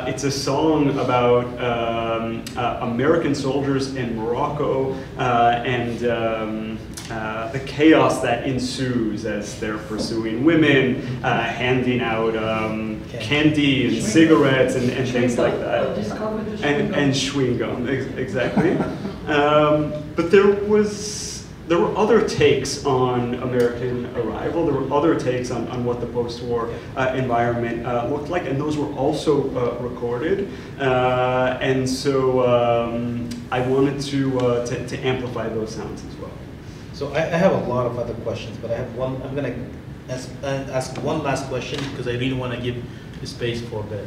it's a song about um, American soldiers in Morocco and um, uh, the chaos that ensues as they're pursuing women, uh, handing out um, candy and cigarettes and, and things like that. And, and chewing gum, ex exactly. um, but there was there were other takes on American arrival. There were other takes on, on what the post-war uh, environment uh, looked like, and those were also uh, recorded. Uh, and so um, I wanted to, to, to amplify those sounds as well. So I, I, have a lot of other questions, but I have one. I'm gonna ask, uh, ask one last question because I really want to give the space for the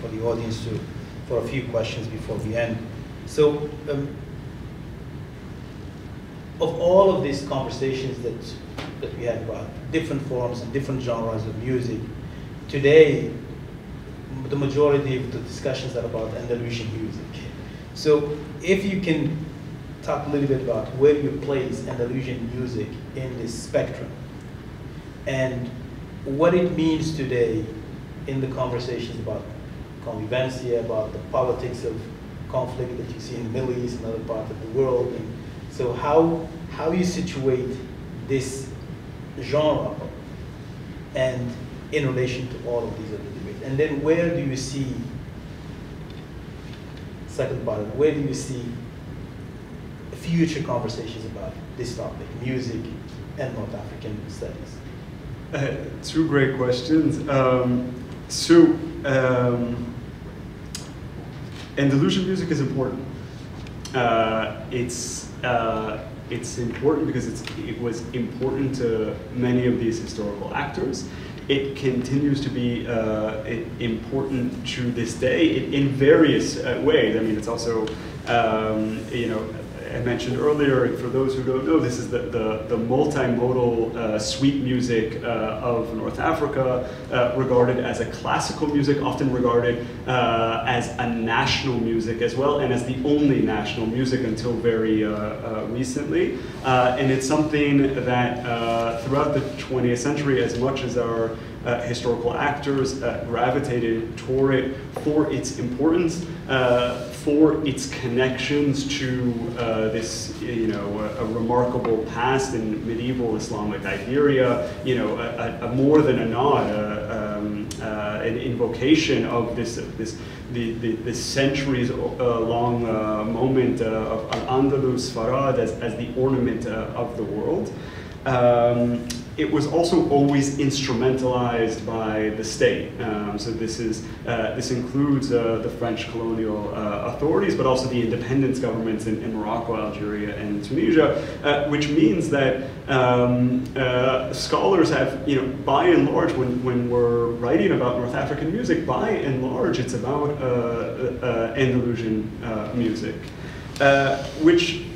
for the audience to for a few questions before we end. So, um, of all of these conversations that that we had about different forms and different genres of music, today the majority of the discussions are about Andalusian music. So, if you can talk a little bit about where you place Andalusian music in this spectrum and what it means today in the conversations about convivencia, about the politics of conflict that you see in the Middle East and other parts of the world. And so how, how you situate this genre and in relation to all of these other debates. And then where do you see, second part, where do you see future conversations about this topic, music and North African studies? Uh, two great questions. Um, so, um, Andalusian music is important. Uh, it's uh, it's important because it's, it was important to many of these historical actors. It continues to be uh, important to this day in, various uh, ways. I mean, it's also, um, you know, I mentioned earlier, and for those who don't know, this is the, the, the multimodal uh, suite music uh, of North Africa, uh, regarded as a classical music, often regarded uh, as a national music as well, and as the only national music until very uh, uh, recently. and it's something that throughout the 20th century, as much as our uh, historical actors uh, gravitated toward it for its importance, uh, for its connections to uh, this, you know, a, a, remarkable past in medieval Islamic Iberia, you know, a, a more than a nod, um, uh, an invocation of this, this the, the, the centuries-long moment of Al-Andalus, Farad, as, as the ornament of the world. Um, it was also always instrumentalized by the state. Um, so this is uh, this includes uh, the French colonial uh, authorities, but also the independence governments in, in Morocco, Algeria, and Tunisia, uh, which means that um, uh, scholars have, you know, by and large, when, when we're writing about North African music, by and large, it's about uh, Andalusian music, which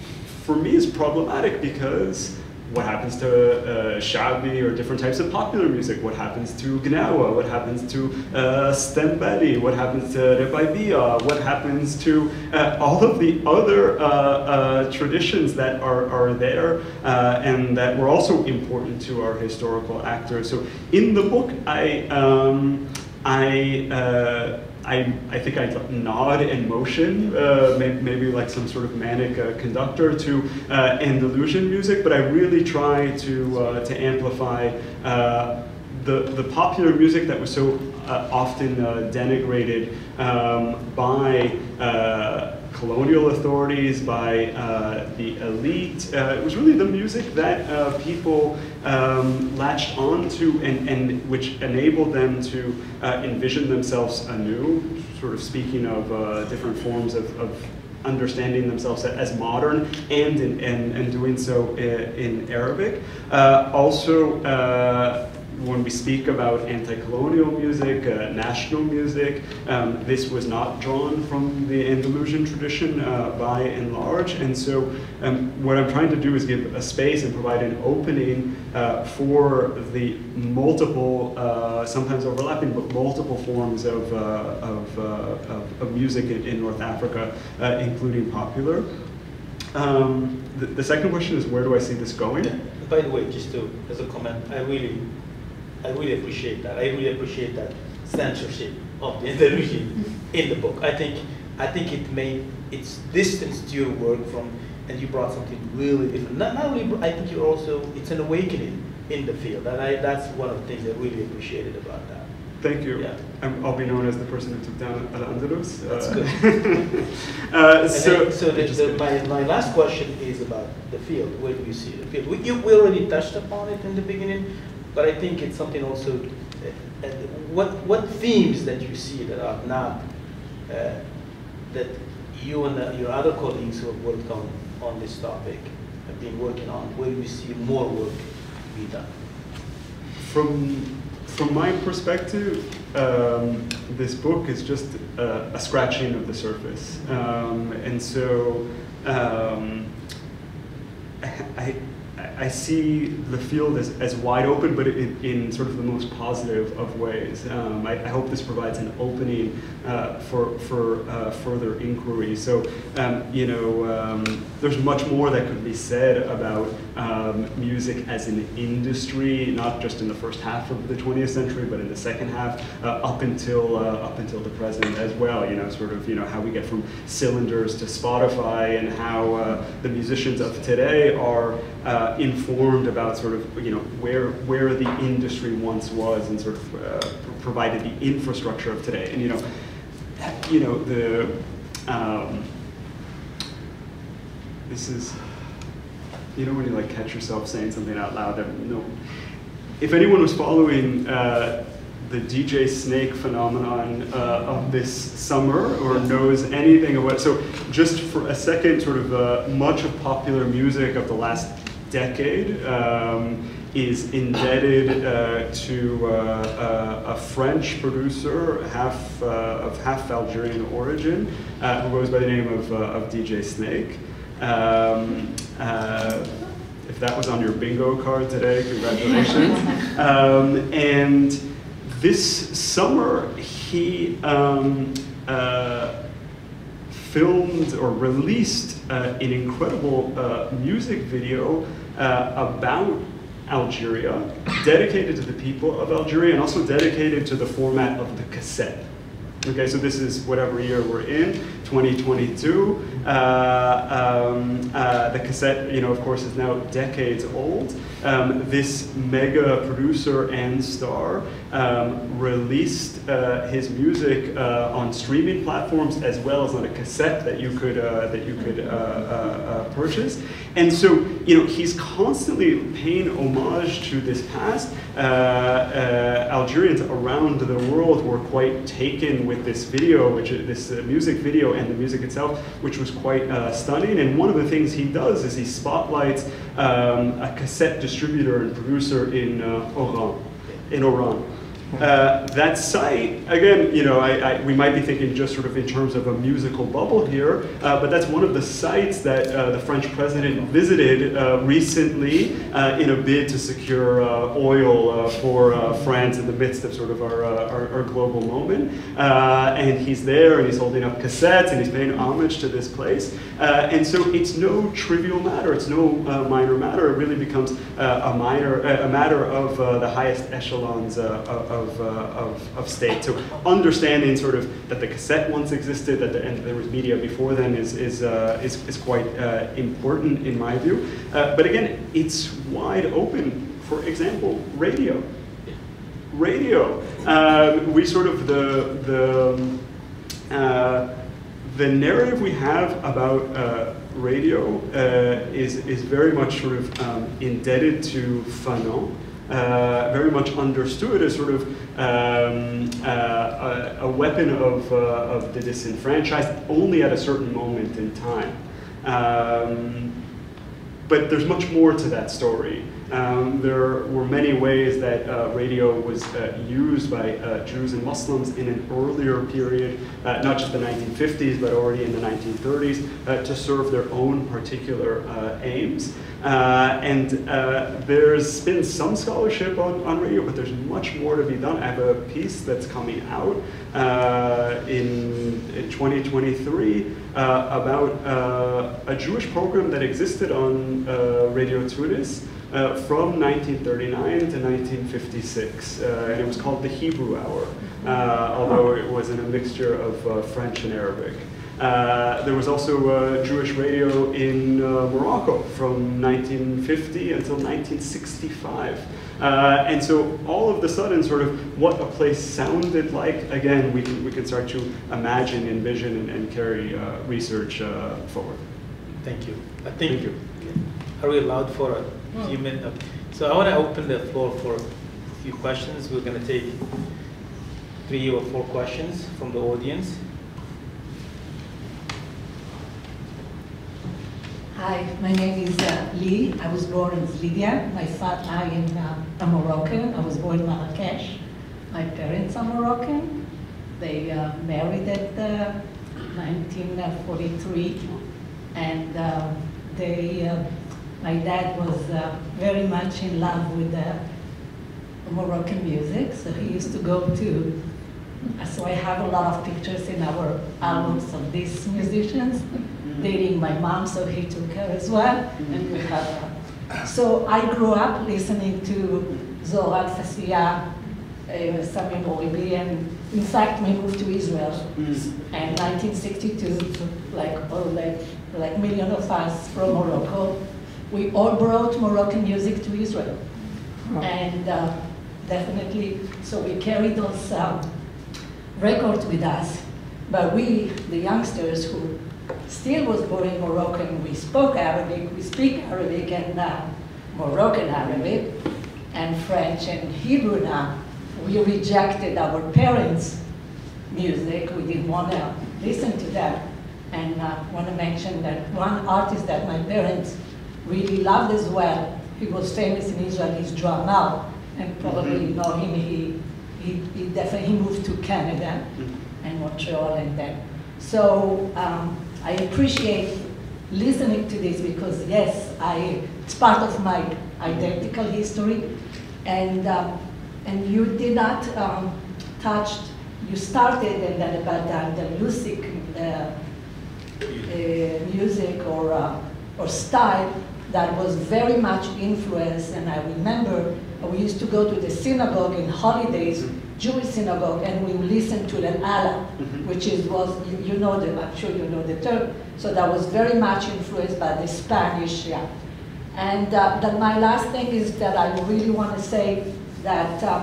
for me is problematic because what happens to uh, Shabi or different types of popular music? What happens to Gnawa? What happens to uh, Stambeli? What happens to Rebaibia? What happens to uh, all of the other uh, uh, traditions that are, are there uh, and that were also important to our historical actors? So in the book, I, um, I uh, I, I think I nod and motion, uh, maybe, like some sort of manic uh, conductor to uh, Andalusian music, but I really try to, uh, to amplify uh, the, the popular music that was so uh, often denigrated um, by colonial authorities, by uh, the elite. Uh, it was really the music that uh, people um, latched onto and, and which enabled them to uh, envision themselves anew, sort of speaking of uh, different forms of, of understanding themselves as modern and in, and, and doing so in, in Arabic. Uh, also, when we speak about anti-colonial music, uh, national music, um, this was not drawn from the Andalusian tradition uh, by and large. And so um, what I'm trying to do is give a space and provide an opening uh, for the multiple, uh, sometimes overlapping, but multiple forms of, uh, of, uh, of, of, music in, in North Africa, including popular. Um, the, the, second question is where do I see this going? By the way, just to, as a comment, I really I really appreciate that. I really appreciate that censorship of the, the regime in the book. I think I think it made it's distanced your work from, and you brought something really different. Not, not only, I think you also it's an awakening in the field, and I, that's one of the things I really appreciated about that. Thank you. Yeah. i will be known as the person who took down Al Andalus. That's uh, good. uh, so, so the, the, my, my last question is about the field. Where do you see the field? We, you, we already touched upon it in the beginning, but I think it's something also, uh, uh, what, what themes that you see that are not, uh, that you and the, your other colleagues who have worked on, on this topic have been working on, where you see more work be done? From, from my perspective, um, this book is just a, a scratching of the surface. Um, and so um, I, I see the field as, as wide open, but in, in sort of the most positive of ways. Um, I, I, hope this provides an opening uh, for, for uh, further inquiry. So, um, you know, um, there's much more that could be said about um, music as an industry, not just in the first half of the 20th century, but in the second half, uh, up until uh, up until the present as well. You know, sort of, you know, how we get from cylinders to Spotify, and how uh, the musicians of today are uh, informed about sort of, you know, where where the industry once was, and sort of provided the infrastructure of today. And you know, you know the. Um, this is, you know when you like catch yourself saying something out loud that no. If anyone was following uh, the DJ Snake phenomenon uh, of this summer or knows anything of what, so just for a second, sort of uh, much of popular music of the last decade um, is indebted uh, to uh, a French producer, half uh, of half Algerian origin, uh, who goes by the name of, uh, of DJ Snake. Um, uh, if that was on your bingo card today, congratulations. um, and this summer, he um, filmed or released an incredible music video about Algeria, dedicated to the people of Algeria, and also dedicated to the format of the cassette. Okay, so this is whatever year we're in, 2022. Uh, um, uh, the cassette, you know, of course, is now decades old. Um, this mega producer and star um, released uh, his music uh, on streaming platforms as well as on a cassette that you could uh, that you could uh, purchase. And so, you know, he's constantly paying homage to this past. Algerians around the world were quite taken with this video, which this music video and the music itself, which was quite uh, stunning. And one of the things he does is he spotlights um, a cassette distributor and producer in uh, Oran. In Oran. Uh, that site, again, you know, I, I, we might be thinking just sort of in terms of a musical bubble here, uh, but that's one of the sites that uh, the French president visited uh, recently uh, in a bid to secure uh, oil for France in the midst of sort of our, our, our, global moment. and he's there and he's holding up cassettes and he's paying homage to this place. and so it's no trivial matter, it's no minor matter. It really becomes a minor, a matter of the highest echelons of, of, of, of, state. So understanding sort of that the cassette once existed, that the, and there was media before then is, is, uh, is, is, quite uh, important in my view. Uh, but again, it's wide open. For example, radio. Radio. Um, we sort of, the, the, uh, the narrative we have about uh, radio uh, is, is very much sort of um, indebted to Fanon. Uh, very much understood as sort of um, uh, a, a, weapon of, uh, of the disenfranchised only at a certain moment in time. Um, but there's much more to that story. Um, there were many ways that uh, radio was uh, used by uh, Jews and Muslims in an earlier period, uh, not just the 1950s, but already in the 1930s, uh, to serve their own particular uh, aims. and there's been some scholarship on, on radio, but there's much more to be done. I have a piece that's coming out in, in 2023 about a Jewish program that existed on Radio Tunis uh, from 1939 to 1956, uh, and it was called the Hebrew Hour, uh, although it was in a mixture of uh, French and Arabic. Uh, there was also Jewish radio in Morocco from 1950 until 1965. and so all of the sudden, sort of what a place sounded like, again, we can, we can start to imagine, envision, and, and carry research forward. Thank you. I think, Thank you. Are we allowed for a few minutes. So I want to open the floor for a few questions. We're going to take three or four questions from the audience. Hi, my name is uh, Lee. I was born in Libya. My father, I am uh, a Moroccan. I was born in Marrakesh. My parents are Moroccan. They uh, married at 1943, uh, and uh, they uh, my dad was uh, very much in love with uh, Moroccan music, so he used to go to, so I have a lot of pictures in our albums of these musicians, mm-hmm. dating my mom, so he took her as well, and we have, uh, so I grew up listening to Zohra Fassia, uh, Sami Maghribi, and in fact, we moved to Israel mm. in 1962, like all like, like million of us from Morocco we all brought Moroccan music to Israel. And uh, definitely, so we carried those um, records with us. But we, the youngsters who still was born in Moroccan, we spoke Arabic, we speak Arabic and uh, Moroccan Arabic and French and Hebrew now. We rejected our parents' music. We didn't want to listen to them. And I uh, want to mention that one artist that my parents really loved as well. He was famous in Israel, he's Drummel, and probably mm -hmm. you know him, he, he, he, definitely he moved to Canada mm -hmm. and Montreal and then. So um, I appreciate listening to this because yes, I, it's part of my identical history. And, um, and you did not um, touch, you started and then about the, the music, the, uh, music or, uh, or style that was very much influenced, and I remember we used to go to the synagogue in holidays, Jewish synagogue, and we listened to the Allah, mm -hmm. which is was you, know the I'm sure you know the term. So that was very much influenced by the Spanish, yeah. And uh, that my last thing is that I really want to say that um,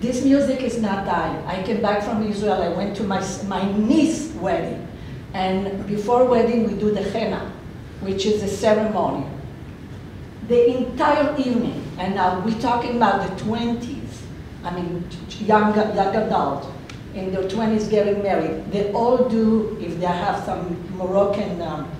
this music is not dying. I came back from Israel. I went to my my niece wedding, and before wedding we do the henna, which is a ceremony the entire evening, and now we're talking about the 20s, I mean, young, young adult in their 20s getting married, they all do, if they have some Moroccan um,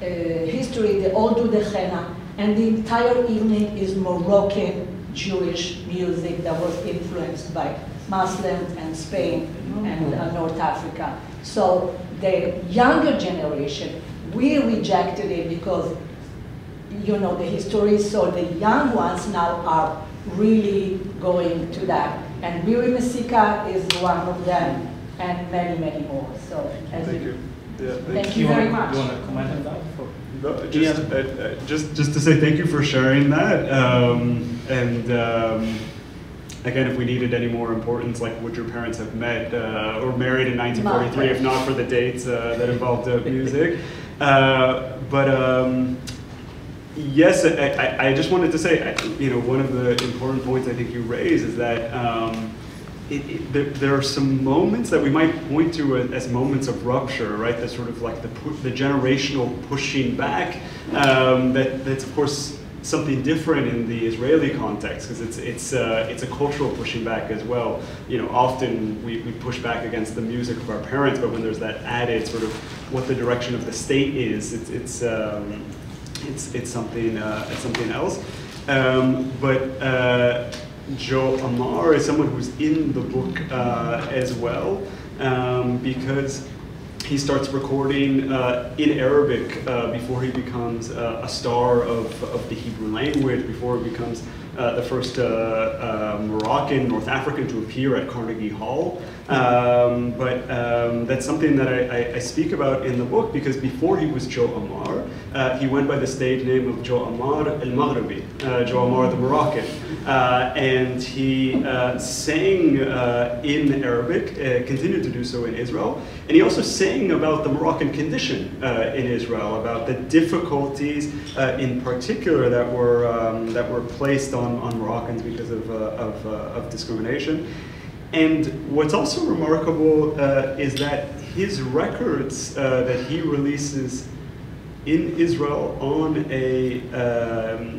uh, history, they all do the henna, and the entire evening is Moroccan Jewish music that was influenced by Muslims and Spain and uh, North Africa. So the younger generation, we rejected it because, you know, the historians, so the young ones now are really going to that. And Miri Mesika is one of them, and many, many more. So, thank you. Yeah, thank, thank you, you very wanna, much. You want to comment on that? For no, just, uh, uh, just, just to say thank you for sharing that. Um, and um, again, if we needed any more importance, like would your parents have met uh, or married in 1943, if not for the dates uh, that involved uh, music? Uh, but um, yes, I, I, just wanted to say, you know, one of the important points I think you raise is that um, it, it, there, there, are some moments that we might point to as moments of rupture, right? That sort of like the, the generational pushing back. Um, that, that's of course something different in the Israeli context because it's it's uh, it's a cultural pushing back as well. You know, often we, we push back against the music of our parents, but when there's that added sort of what the direction of the state is, it's it's um, it's it's something uh, it's something else. Um, but uh, Joe Amar is someone who's in the book uh, as well um, because he starts recording uh, in Arabic uh, before he becomes uh, a star of, of the Hebrew language, before he becomes uh, the first uh, uh, Moroccan, North African to appear at Carnegie Hall. Um, but um, that's something that I, I, I, speak about in the book because before he was Joe Amar, uh, he went by the stage name of Joe Amar El Maghribi, uh, Joe Amar the Moroccan. Uh, and he sang in Arabic, continued to do so in Israel. And he also sang about the Moroccan condition in Israel, about the difficulties in particular that were, um, that were placed on, on Moroccans because of, of, of discrimination. And what's also remarkable uh, is that his records uh, that he releases in Israel on a um,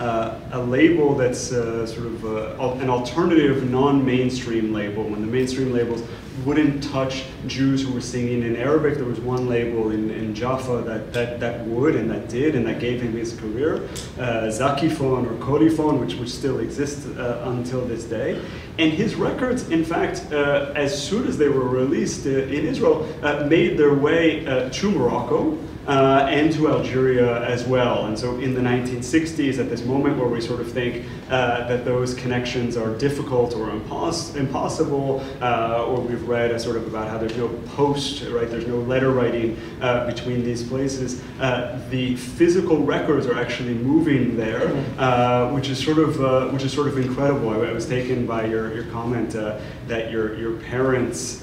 uh, a label that's uh, sort of uh, an alternative non-mainstream label. When the mainstream labels wouldn't touch Jews who were singing in Arabic. There was one label in, in Jaffa that, that, that would and that did, and that gave him his career, uh, Zakiphon or Kodifon, which, which still exists uh, until this day. And his records, in fact, uh, as soon as they were released uh, in Israel, uh, made their way uh, to Morocco uh, and to Algeria as well. And so in the 1960s, at this moment where we sort of think uh, that those connections are difficult or impos impossible, uh, or we've read a sort of about how there's no post, right, there's no letter writing uh, between these places, uh, the physical records are actually moving there, uh, which is sort of, which is sort of incredible. I, I, was taken by your, your comment that your, your parents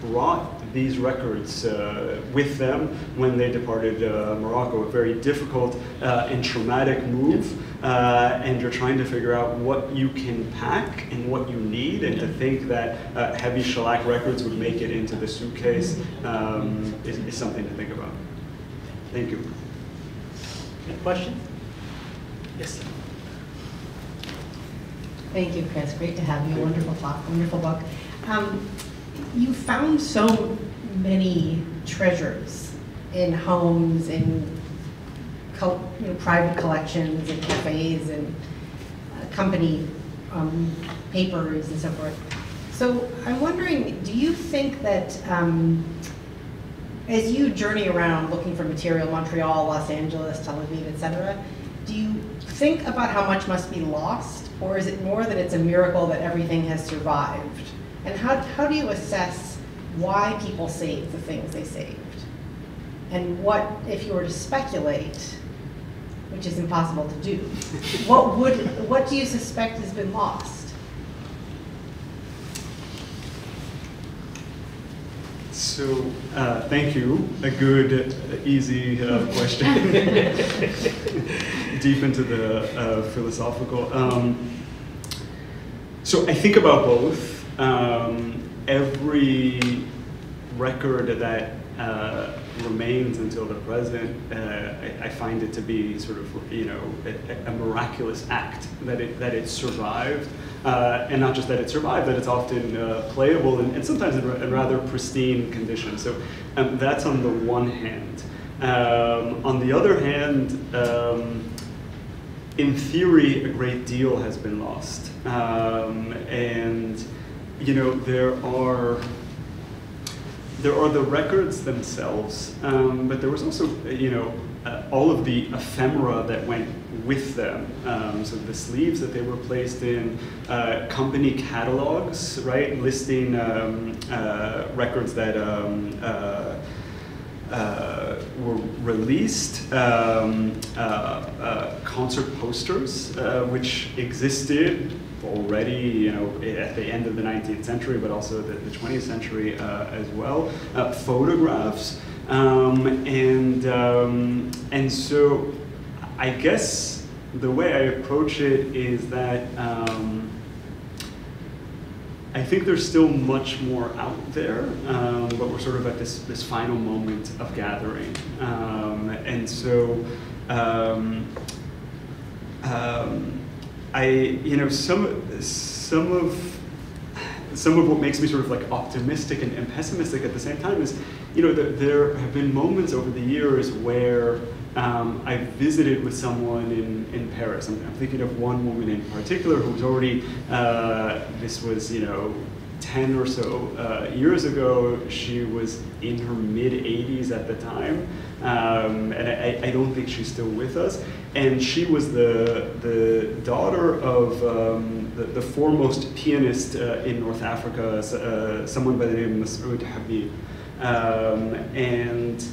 brought these records uh, with them when they departed uh, Morocco. A very difficult uh, and traumatic move. Uh, and you're trying to figure out what you can pack and what you need, and to think that uh, heavy shellac records would make it into the suitcase um, is, is, something to think about. Thank you. Any questions? Yes. Thank you, Chris. Great to have you. Wonderful talk, wonderful book. Um, you found so many treasures in homes, in you know, private collections, and cafes, and uh, company um, papers, and so forth. So I'm wondering, do you think that um, as you journey around looking for material, Montreal, Los Angeles, Tel Aviv, etc., do you think about how much must be lost, or is it more that it's a miracle that everything has survived? And how, how do you assess why people saved the things they saved? And what, if you were to speculate, which is impossible to do, what would, what do you suspect has been lost? So, uh, thank you. A good, uh, easy uh, question. Deep into the uh, philosophical. Um, so I think about both. Um, every record that uh, remains until the present, uh, I, I, find it to be sort of, you know, a, a miraculous act that it, that it survived. Uh, and not just that it survived, that it's often uh, playable and, and, sometimes in, in, rather pristine condition. So um, that's on the one hand. Um, on the other hand, um, in theory, a great deal has been lost. Um, and, you know, there are there are the records themselves, um, but there was also, you know, uh, all of the ephemera that went with them. Um, so the sleeves that they were placed in, uh, company catalogs, right, listing um, uh, records that um, uh, uh, were released, um, uh, concert posters, which existed already, you know, at the end of the 19th century, but also the, the 20th century uh, as well, uh, photographs, um, and um, and so I guess the way I approach it is that. Um, I think there's still much more out there, um, but we're sort of at this, this final moment of gathering. Um, and so um, um I, you know, some, some of some of what makes me sort of like optimistic and, and pessimistic at the same time is, you know, the, there have been moments over the years where um, I visited with someone in, in Paris. I'm, I'm, thinking of one woman in particular who was already, uh, this was, you know, 10 or so uh, years ago, she was in her mid 80s at the time. Um, and I, I, don't think she's still with us. And she was the, the daughter of um, the, the, foremost pianist uh, in North Africa, uh, someone by the name of Masoud Habib. Um, and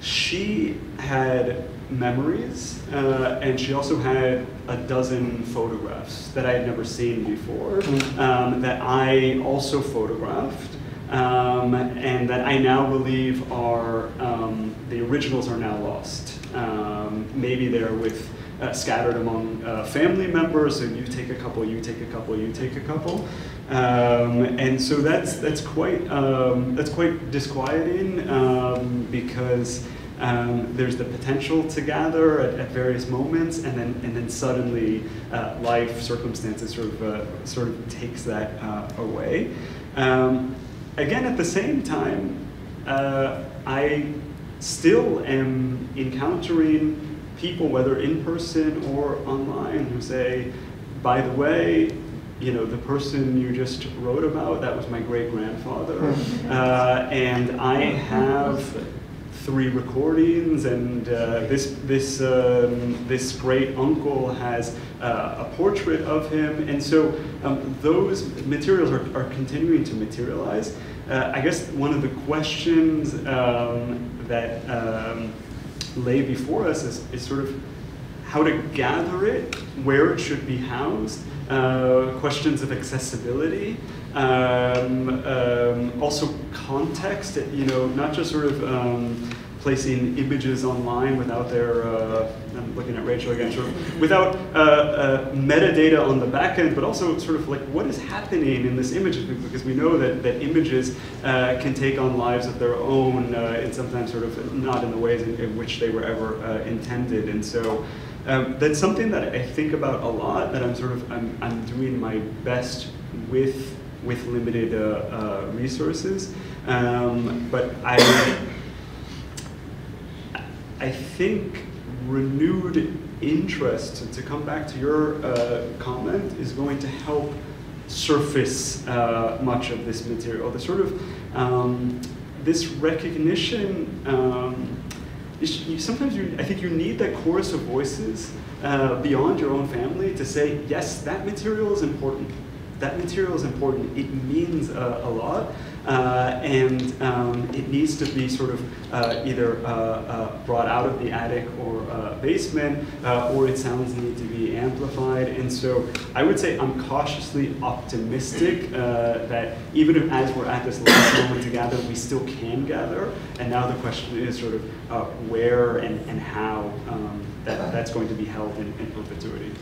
she had memories, uh, and she also had a dozen photographs that I had never seen before, mm. um, that I also photographed, um, and that I now believe are, um, the originals are now lost. Um, maybe they're with, uh, scattered among uh, family members, so you take a couple, you take a couple, you take a couple. Um, and so that's, that's, quite, um, that's quite disquieting because um, there's the potential to gather at, at, various moments, and then and then suddenly uh, life circumstances sort of uh, sort of takes that uh, away. Um, again, at the same time, uh, I still am encountering people, whether in person or online, who say, "By the way." You know, the person you just wrote about, that was my great grandfather. Uh, and I have three recordings, and uh, this this um, this great uncle has uh, a portrait of him, and so um, those materials are, are continuing to materialize. Uh, I guess one of the questions um, that um, lay before us is, is sort of how to gather it, where it should be housed, uh, questions of accessibility, um, um, also context, you know, not just sort of um, placing images online without their, uh, I'm looking at Rachel again, sort of, without uh, uh, metadata on the back end, but also sort of like what is happening in this image, because we know that, that images uh, can take on lives of their own uh, and sometimes sort of not in the ways in, in which they were ever intended. And so um, that's something that I think about a lot, that I'm sort of, I'm, I'm doing my best with with limited uh, uh, resources. Um, but I, I think renewed interest, to come back to your uh, comment, is going to help surface uh, much of this material. The sort of, um, this recognition, um, you, sometimes you, I think you need that chorus of voices uh, beyond your own family to say, yes, that material is important that material is important. It means uh, a lot, uh, and um, it needs to be sort of uh, either uh, uh, brought out of the attic or uh, basement, or its sounds need to be amplified. And so I would say I'm cautiously optimistic that even if, as we're at this last moment to gather, we still can gather. And now the question is sort of where and, and how um, that, that's going to be held in, in perpetuity.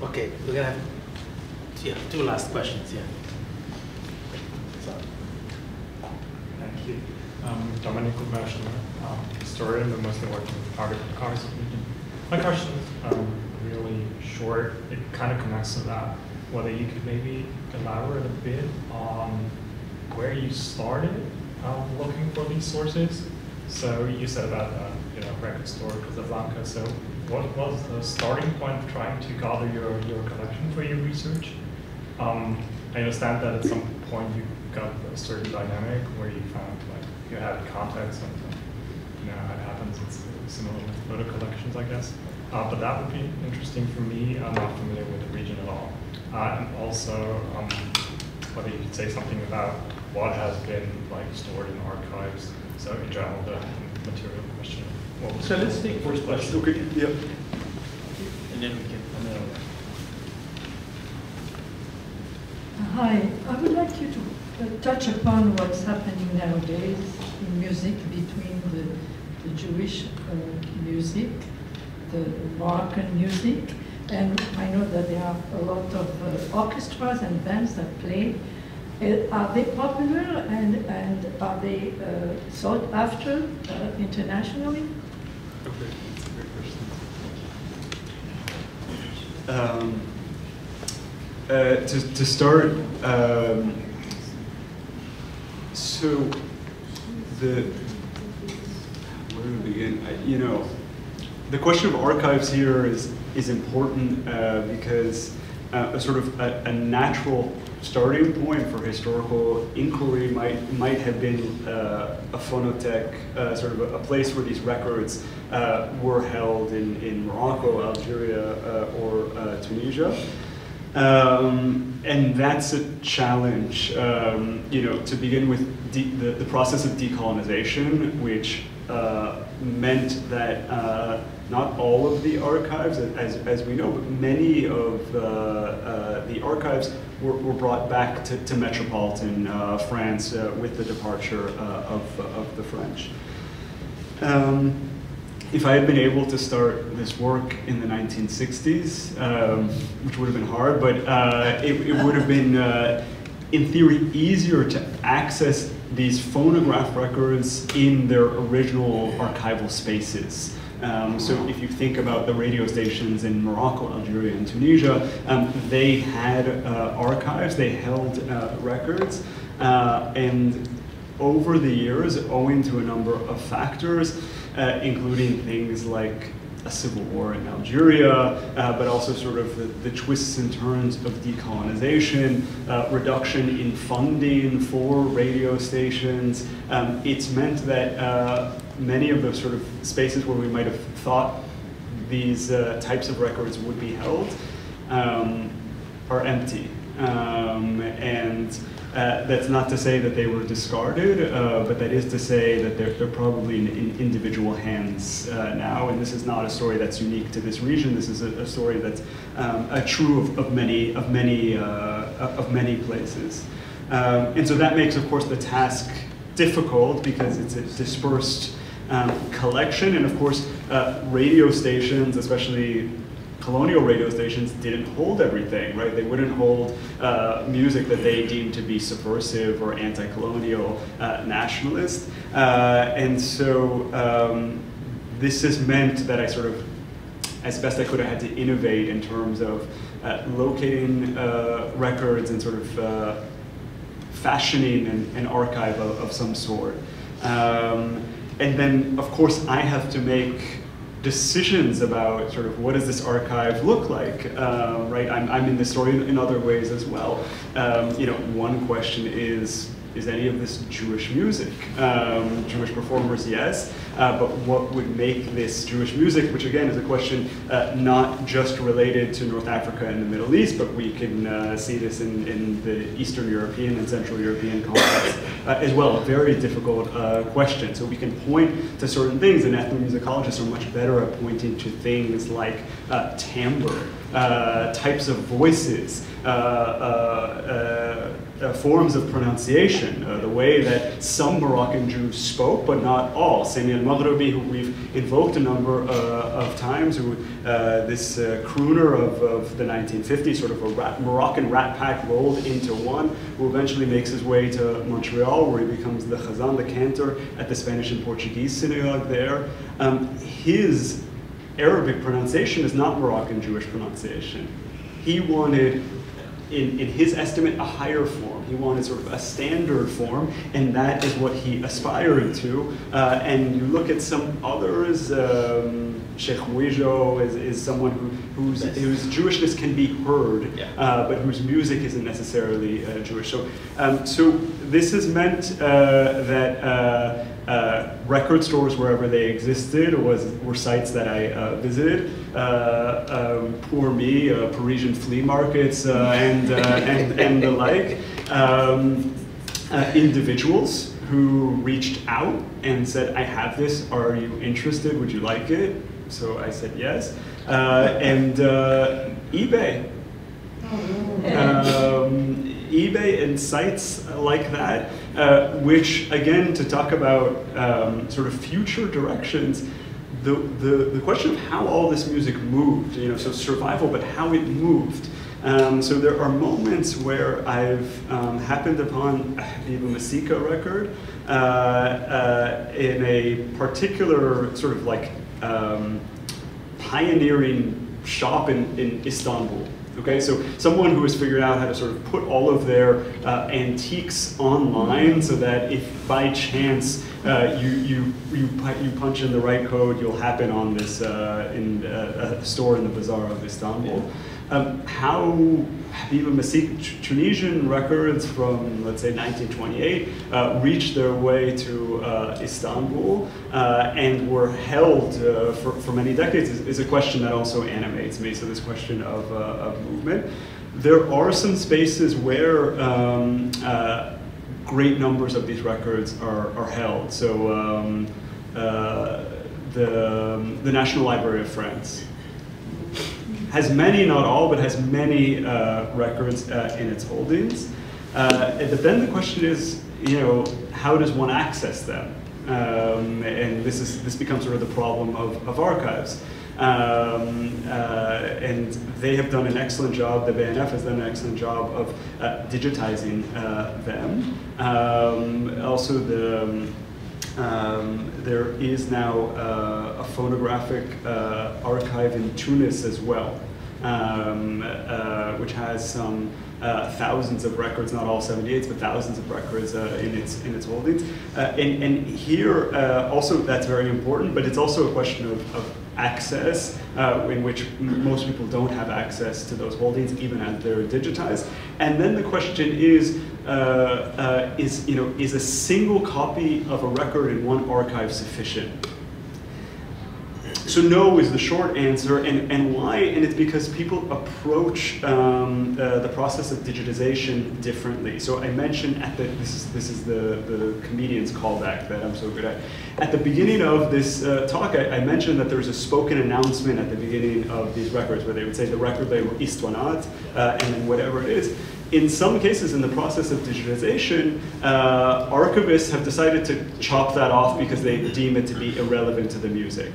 Okay, we're gonna have yeah, two last questions, yeah. Thank you. Um, Dominic Merschner, um, historian, but mostly working with target cars. My question is um, really short. It kind of connects to that. Whether you could maybe elaborate a bit on where you started um, looking for these sources. So you said about uh, you know, record store Casablanca. So what was the starting point of trying to gather your, your collection for your research? Um, I understand that at some point you got a certain dynamic where you found like you had context and you know how it happens. It's similar with photo collections, I guess. Uh, but that would be interesting for me. I'm not familiar with the region at all. Uh, and also, um, whether you could say something about what has been like stored in archives. So in general, the material question. So let's take first question. Okay, yeah. And then we can. And then Hi, I would like you to uh, touch upon what's happening nowadays in music between the, the Jewish uh, music, the Moroccan music, and I know that there are a lot of uh, orchestras and bands that play. Uh, are they popular and, and are they uh, sought after uh, internationally? Okay, that's a great question. Um, uh, to, to start, um, so the where do we begin? I, you know, the question of archives here is is important uh, because uh, a sort of a, a, natural starting point for historical inquiry might might have been uh, a phonotheque, uh, sort of a, a, place where these records uh, were held in, in Morocco, Algeria, uh, or Tunisia. Um, and that's a challenge, um, you know, to begin with the, the, process of decolonization, which uh, meant that uh, not all of the archives, as, as we know, but many of uh, uh the archives were, were, brought back to, to metropolitan uh, France uh, with the departure of, of the French. Um, if I had been able to start this work in the 1960s, um, which would have been hard, but uh, it, it, would have been, uh, in theory, easier to access these phonograph records in their original archival spaces. Um, so if you think about the radio stations in Morocco, Algeria, and Tunisia, um, they had uh, archives, they held uh, records, uh, and over the years, owing to a number of factors, uh, including things like a civil war in Algeria, uh, but also sort of the, the, twists and turns of decolonization, uh, reduction in funding for radio stations. Um, it's meant that uh, many of the sort of spaces where we might have thought these uh, types of records would be held um, are empty. Um, and uh, that's not to say that they were discarded, uh, but that is to say that they're, they're probably in, in individual hands uh, now. And this is not a story that's unique to this region. This is a, a story that's um, a true of, of, many of many uh, of many places. Um, and so that makes, of course, the task difficult because it's a dispersed um, collection. And of course, uh, radio stations, especially colonial radio stations didn't hold everything, right? They wouldn't hold uh, music that they deemed to be subversive or anti-colonial uh, nationalist. Uh, and so um, this has meant that I sort of, as best I could, I had to innovate in terms of uh, locating uh, records and sort of fashioning an, an archive of, of, some sort. Um, and then, of course, I have to make decisions about sort of what does this archive look like, uh, right? I'm, I'm in the story in, other ways as well. Um, you know, one question is, is any of this Jewish music? Um, Jewish performers, yes, uh, but what would make this Jewish music, which again is a question uh, not just related to North Africa and the Middle East, but we can uh, see this in, in the Eastern European and Central European context uh, as well, a very difficult uh, question. So we can point to certain things, and ethnomusicologists are much better at pointing to things like uh, timbre, types of voices, uh, forms of pronunciation, uh, the way that some Moroccan Jews spoke, but not all. Sami al-Maghribi, who we've invoked a number uh, of times, who uh, this uh, crooner of, of, the 1950s, sort of a rat, Moroccan rat pack rolled into one, who eventually makes his way to Montreal, where he becomes the Chazan, the cantor at the Spanish and Portuguese synagogue there. Um, his Arabic pronunciation is not Moroccan Jewish pronunciation. He wanted in, in his estimate, a higher form. He wanted sort of a standard form, and that is what he aspired to. Uh, and you look at some others, um, Sheikh Mouijo is, is someone who, whose, whose Jewishness can be heard, Yeah. uh, but whose music isn't necessarily uh, Jewish. So, um, so this has meant uh, that uh, uh, record stores wherever they existed was, were sites that I uh, visited. Uh, um, poor me, uh, Parisian flea markets and, and, and the like. Um, individuals who reached out and said, I have this, are you interested, would you like it? So I said yes. And eBay. Um, eBay and sites like that, uh, which again, to talk about um, sort of future directions, the, the, the question of how all this music moved, you know, so survival, but how it moved. Um, so there are moments where I've um, happened upon a Habiba Msika record uh, uh, in a particular sort of like um, pioneering shop in, in Istanbul. Okay, so someone who has figured out how to sort of put all of their uh, antiques online so that if by chance uh, you, you, you, you punch in the right code, you'll happen on this uh, in uh, a store in the bazaar of Istanbul. Um, how Masik, T- Tunisian records from, let's say, 1928, uh, reached their way to uh, Istanbul uh, and were held uh, for, for many decades is, is a question that also animates me. So, this question of, uh, of movement. There are some spaces where um, uh, great numbers of these records are, are held. So, um, the, the National Library of France has many, not all, but has many uh, records uh, in its holdings. Uh, but then the question is, you know, how does one access them? Um, and this is this becomes sort of the problem of, of archives. Um, uh, and they have done an excellent job, the BNF has done an excellent job of uh, digitizing uh, them. Um, also, the, um, there is now uh, a phonographic uh, archive in Tunis as well, um, uh, which has some uh, thousands of records, not all 78s, but thousands of records uh, in its in its holdings. Uh, and, and here also that's very important, but it's also a question of, of access, uh, in which most people don't have access to those holdings, even as they're digitized. And then the question is, uh, uh, is you know, is a single copy of a record in one archive sufficient? So no is the short answer, and, and why? And it's because people approach um, uh, the process of digitization differently. So I mentioned at the this is this is the the comedian's callback that I'm so good at. At the beginning of this uh, talk, I, I mentioned that there's a spoken announcement at the beginning of these records where they would say the record label Istwanat, uh, and then whatever it is. In some cases, in the process of digitization, uh, archivists have decided to chop that off because they deem it to be irrelevant to the music.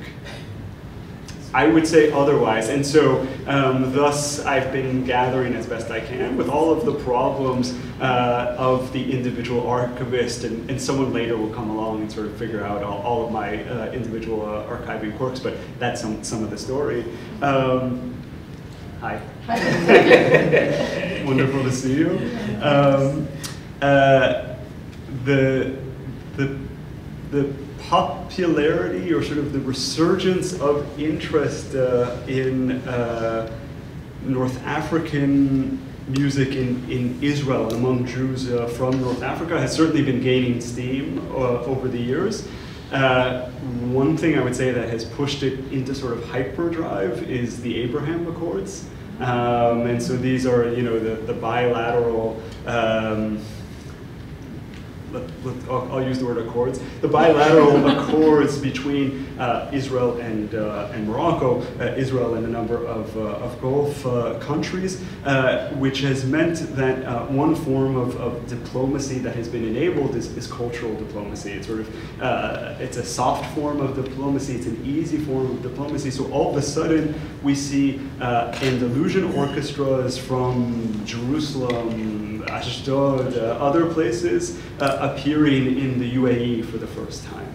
I would say otherwise. And so, um, thus, I've been gathering as best I can with all of the problems uh, of the individual archivist, and, and someone later will come along and sort of figure out all, all of my uh, individual uh, archiving quirks, but that's some, some of the story. Um, hi. Wonderful to see you. Um, uh, the, the, the popularity or sort of the resurgence of interest uh, in uh, North African music in, in Israel and among Jews uh, from North Africa has certainly been gaining steam uh, over the years. Uh, one thing I would say that has pushed it into sort of hyperdrive is the Abraham Accords. Um, and so these are, you know, the, the bilateral um, I'll, I'll use the word accords, the bilateral accords between uh, Israel and, uh, and Morocco, uh, Israel and a number of, uh, of Gulf uh, countries, uh, which has meant that uh, one form of, of diplomacy that has been enabled is, is cultural diplomacy. It's sort of, uh, it's a soft form of diplomacy, it's an easy form of diplomacy. So all of a sudden we see uh, Andalusian orchestras from Jerusalem, Ashdod, uh, other places uh, appearing in the UAE for the first time.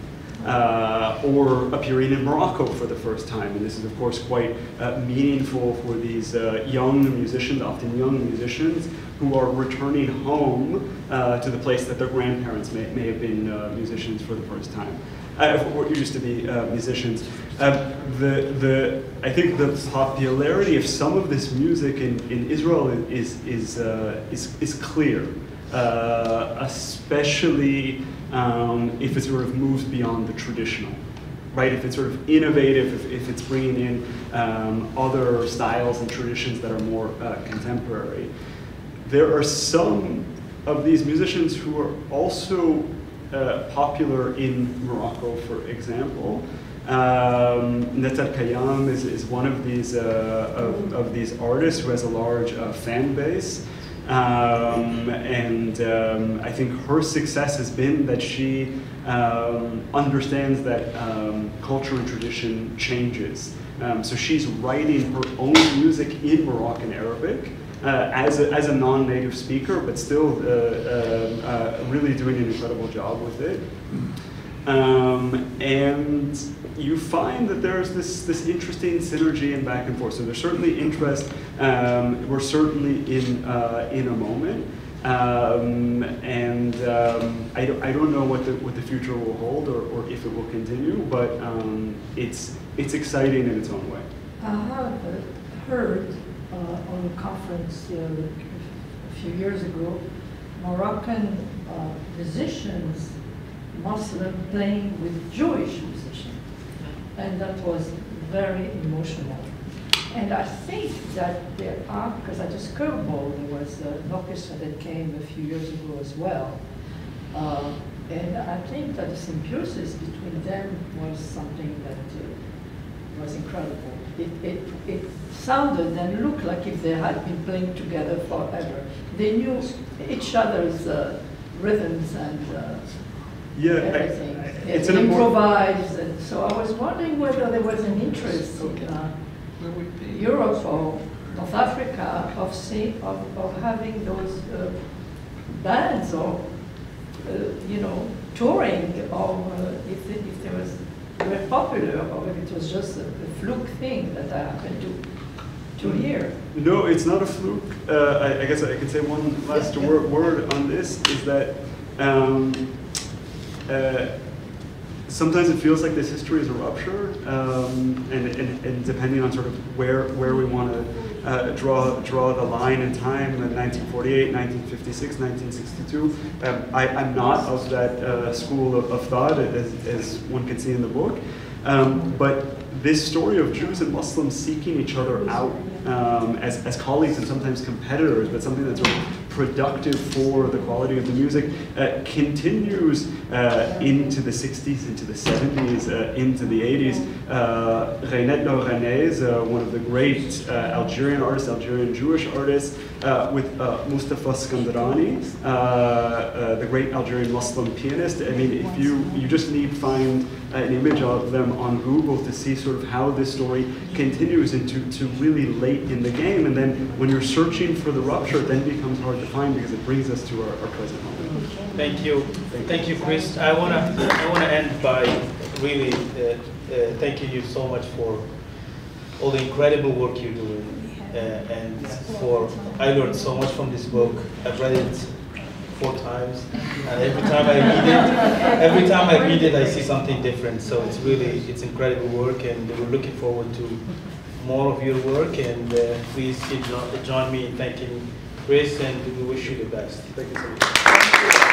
uh, or appearing in Morocco for the first time. And this is, of course, quite uh, meaningful for these uh, young musicians, often young musicians, who are returning home uh, to the place that their grandparents may, may have been musicians for the first time. Uh, used to be uh, musicians. Um, the, the, I think the popularity of some of this music in, in Israel is, is, uh, is, is clear, uh, especially um, if it sort of moves beyond the traditional. Right, if it's sort of innovative, if, if it's bringing in um, other styles and traditions that are more uh, contemporary. There are some of these musicians who are also uh, popular in Morocco, for example. Um, Neta Elkayam is, is one of these, uh, of, of, these artists who has a large uh, fan base. Um, and um, I think her success has been that she um, understands that um, culture and tradition changes. Um, so she's writing her own music in Moroccan Arabic uh, as, a, as a non-native speaker, but still uh, uh, uh, really doing an incredible job with it. Um, and you find that there's this, this interesting synergy and back and forth. So there's certainly interest. Um, we're certainly in, in a moment. Um, and um, I, don't, I don't know what the, what the future will hold or, or if it will continue, but um, it's, it's exciting in its own way. I have heard uh, on a conference uh, a few years ago, Moroccan uh, musicians, Muslim playing with Jewish musicians and that was very emotional. And I think that there are, because I just curveball, there was an orchestra that came a few years ago as well. Uh, and I think that the symbiosis between them was something that uh, was incredible. It, it, it sounded and looked like if they had been playing together forever. They knew each other's uh, rhythms and uh, yeah, everything. I, I, it's an improvised, and so I was wondering whether there was an interest in uh, Europe or North Africa of, see, of, of having those uh, bands or, uh, you know, touring, or uh, if, if there was very popular, or if it was just a, fluke thing that I happened to, to hear. No, it's not a fluke. Uh, I, I, guess I can say one last yeah. Word, word on this, is that um, uh, sometimes it feels like this history is a rupture, um, and, and, and, depending on sort of where, where we want to uh, draw, draw the line in time, 1948, 1956, 1962, um, I, am not of that uh, school of, of thought, as, as, one can see in the book. Um, but this story of Jews and Muslims seeking each other out um, as, as colleagues and sometimes competitors, but something that's productive for the quality of the music, uh, continues uh, into the 60s, into the 70s, uh, into the 80s. Uh, Reinette l'Oranaise, uh, one of the great uh, Algerian artists, Algerian Jewish artists, uh, with Mustafa Skandarani, the great Algerian Muslim pianist. I mean, if you, you just need find an image of them on Google to see sort of how this story continues into to really late in the game. And then when you're searching for the rupture, it then becomes hard to find because it brings us to our, our present moment. Thank you. Thank, Thank you, Chris. I want to I wanna end by really uh, uh, thanking you so much for all the incredible work you're doing. Uh, and for, I learned so much from this book. I've read it four times, and every time I read it, every time I read it, I see something different. So it's really, it's incredible work, and we're looking forward to more of your work. And uh, please join me in thanking Chris, and we wish you the best. Thank you so much.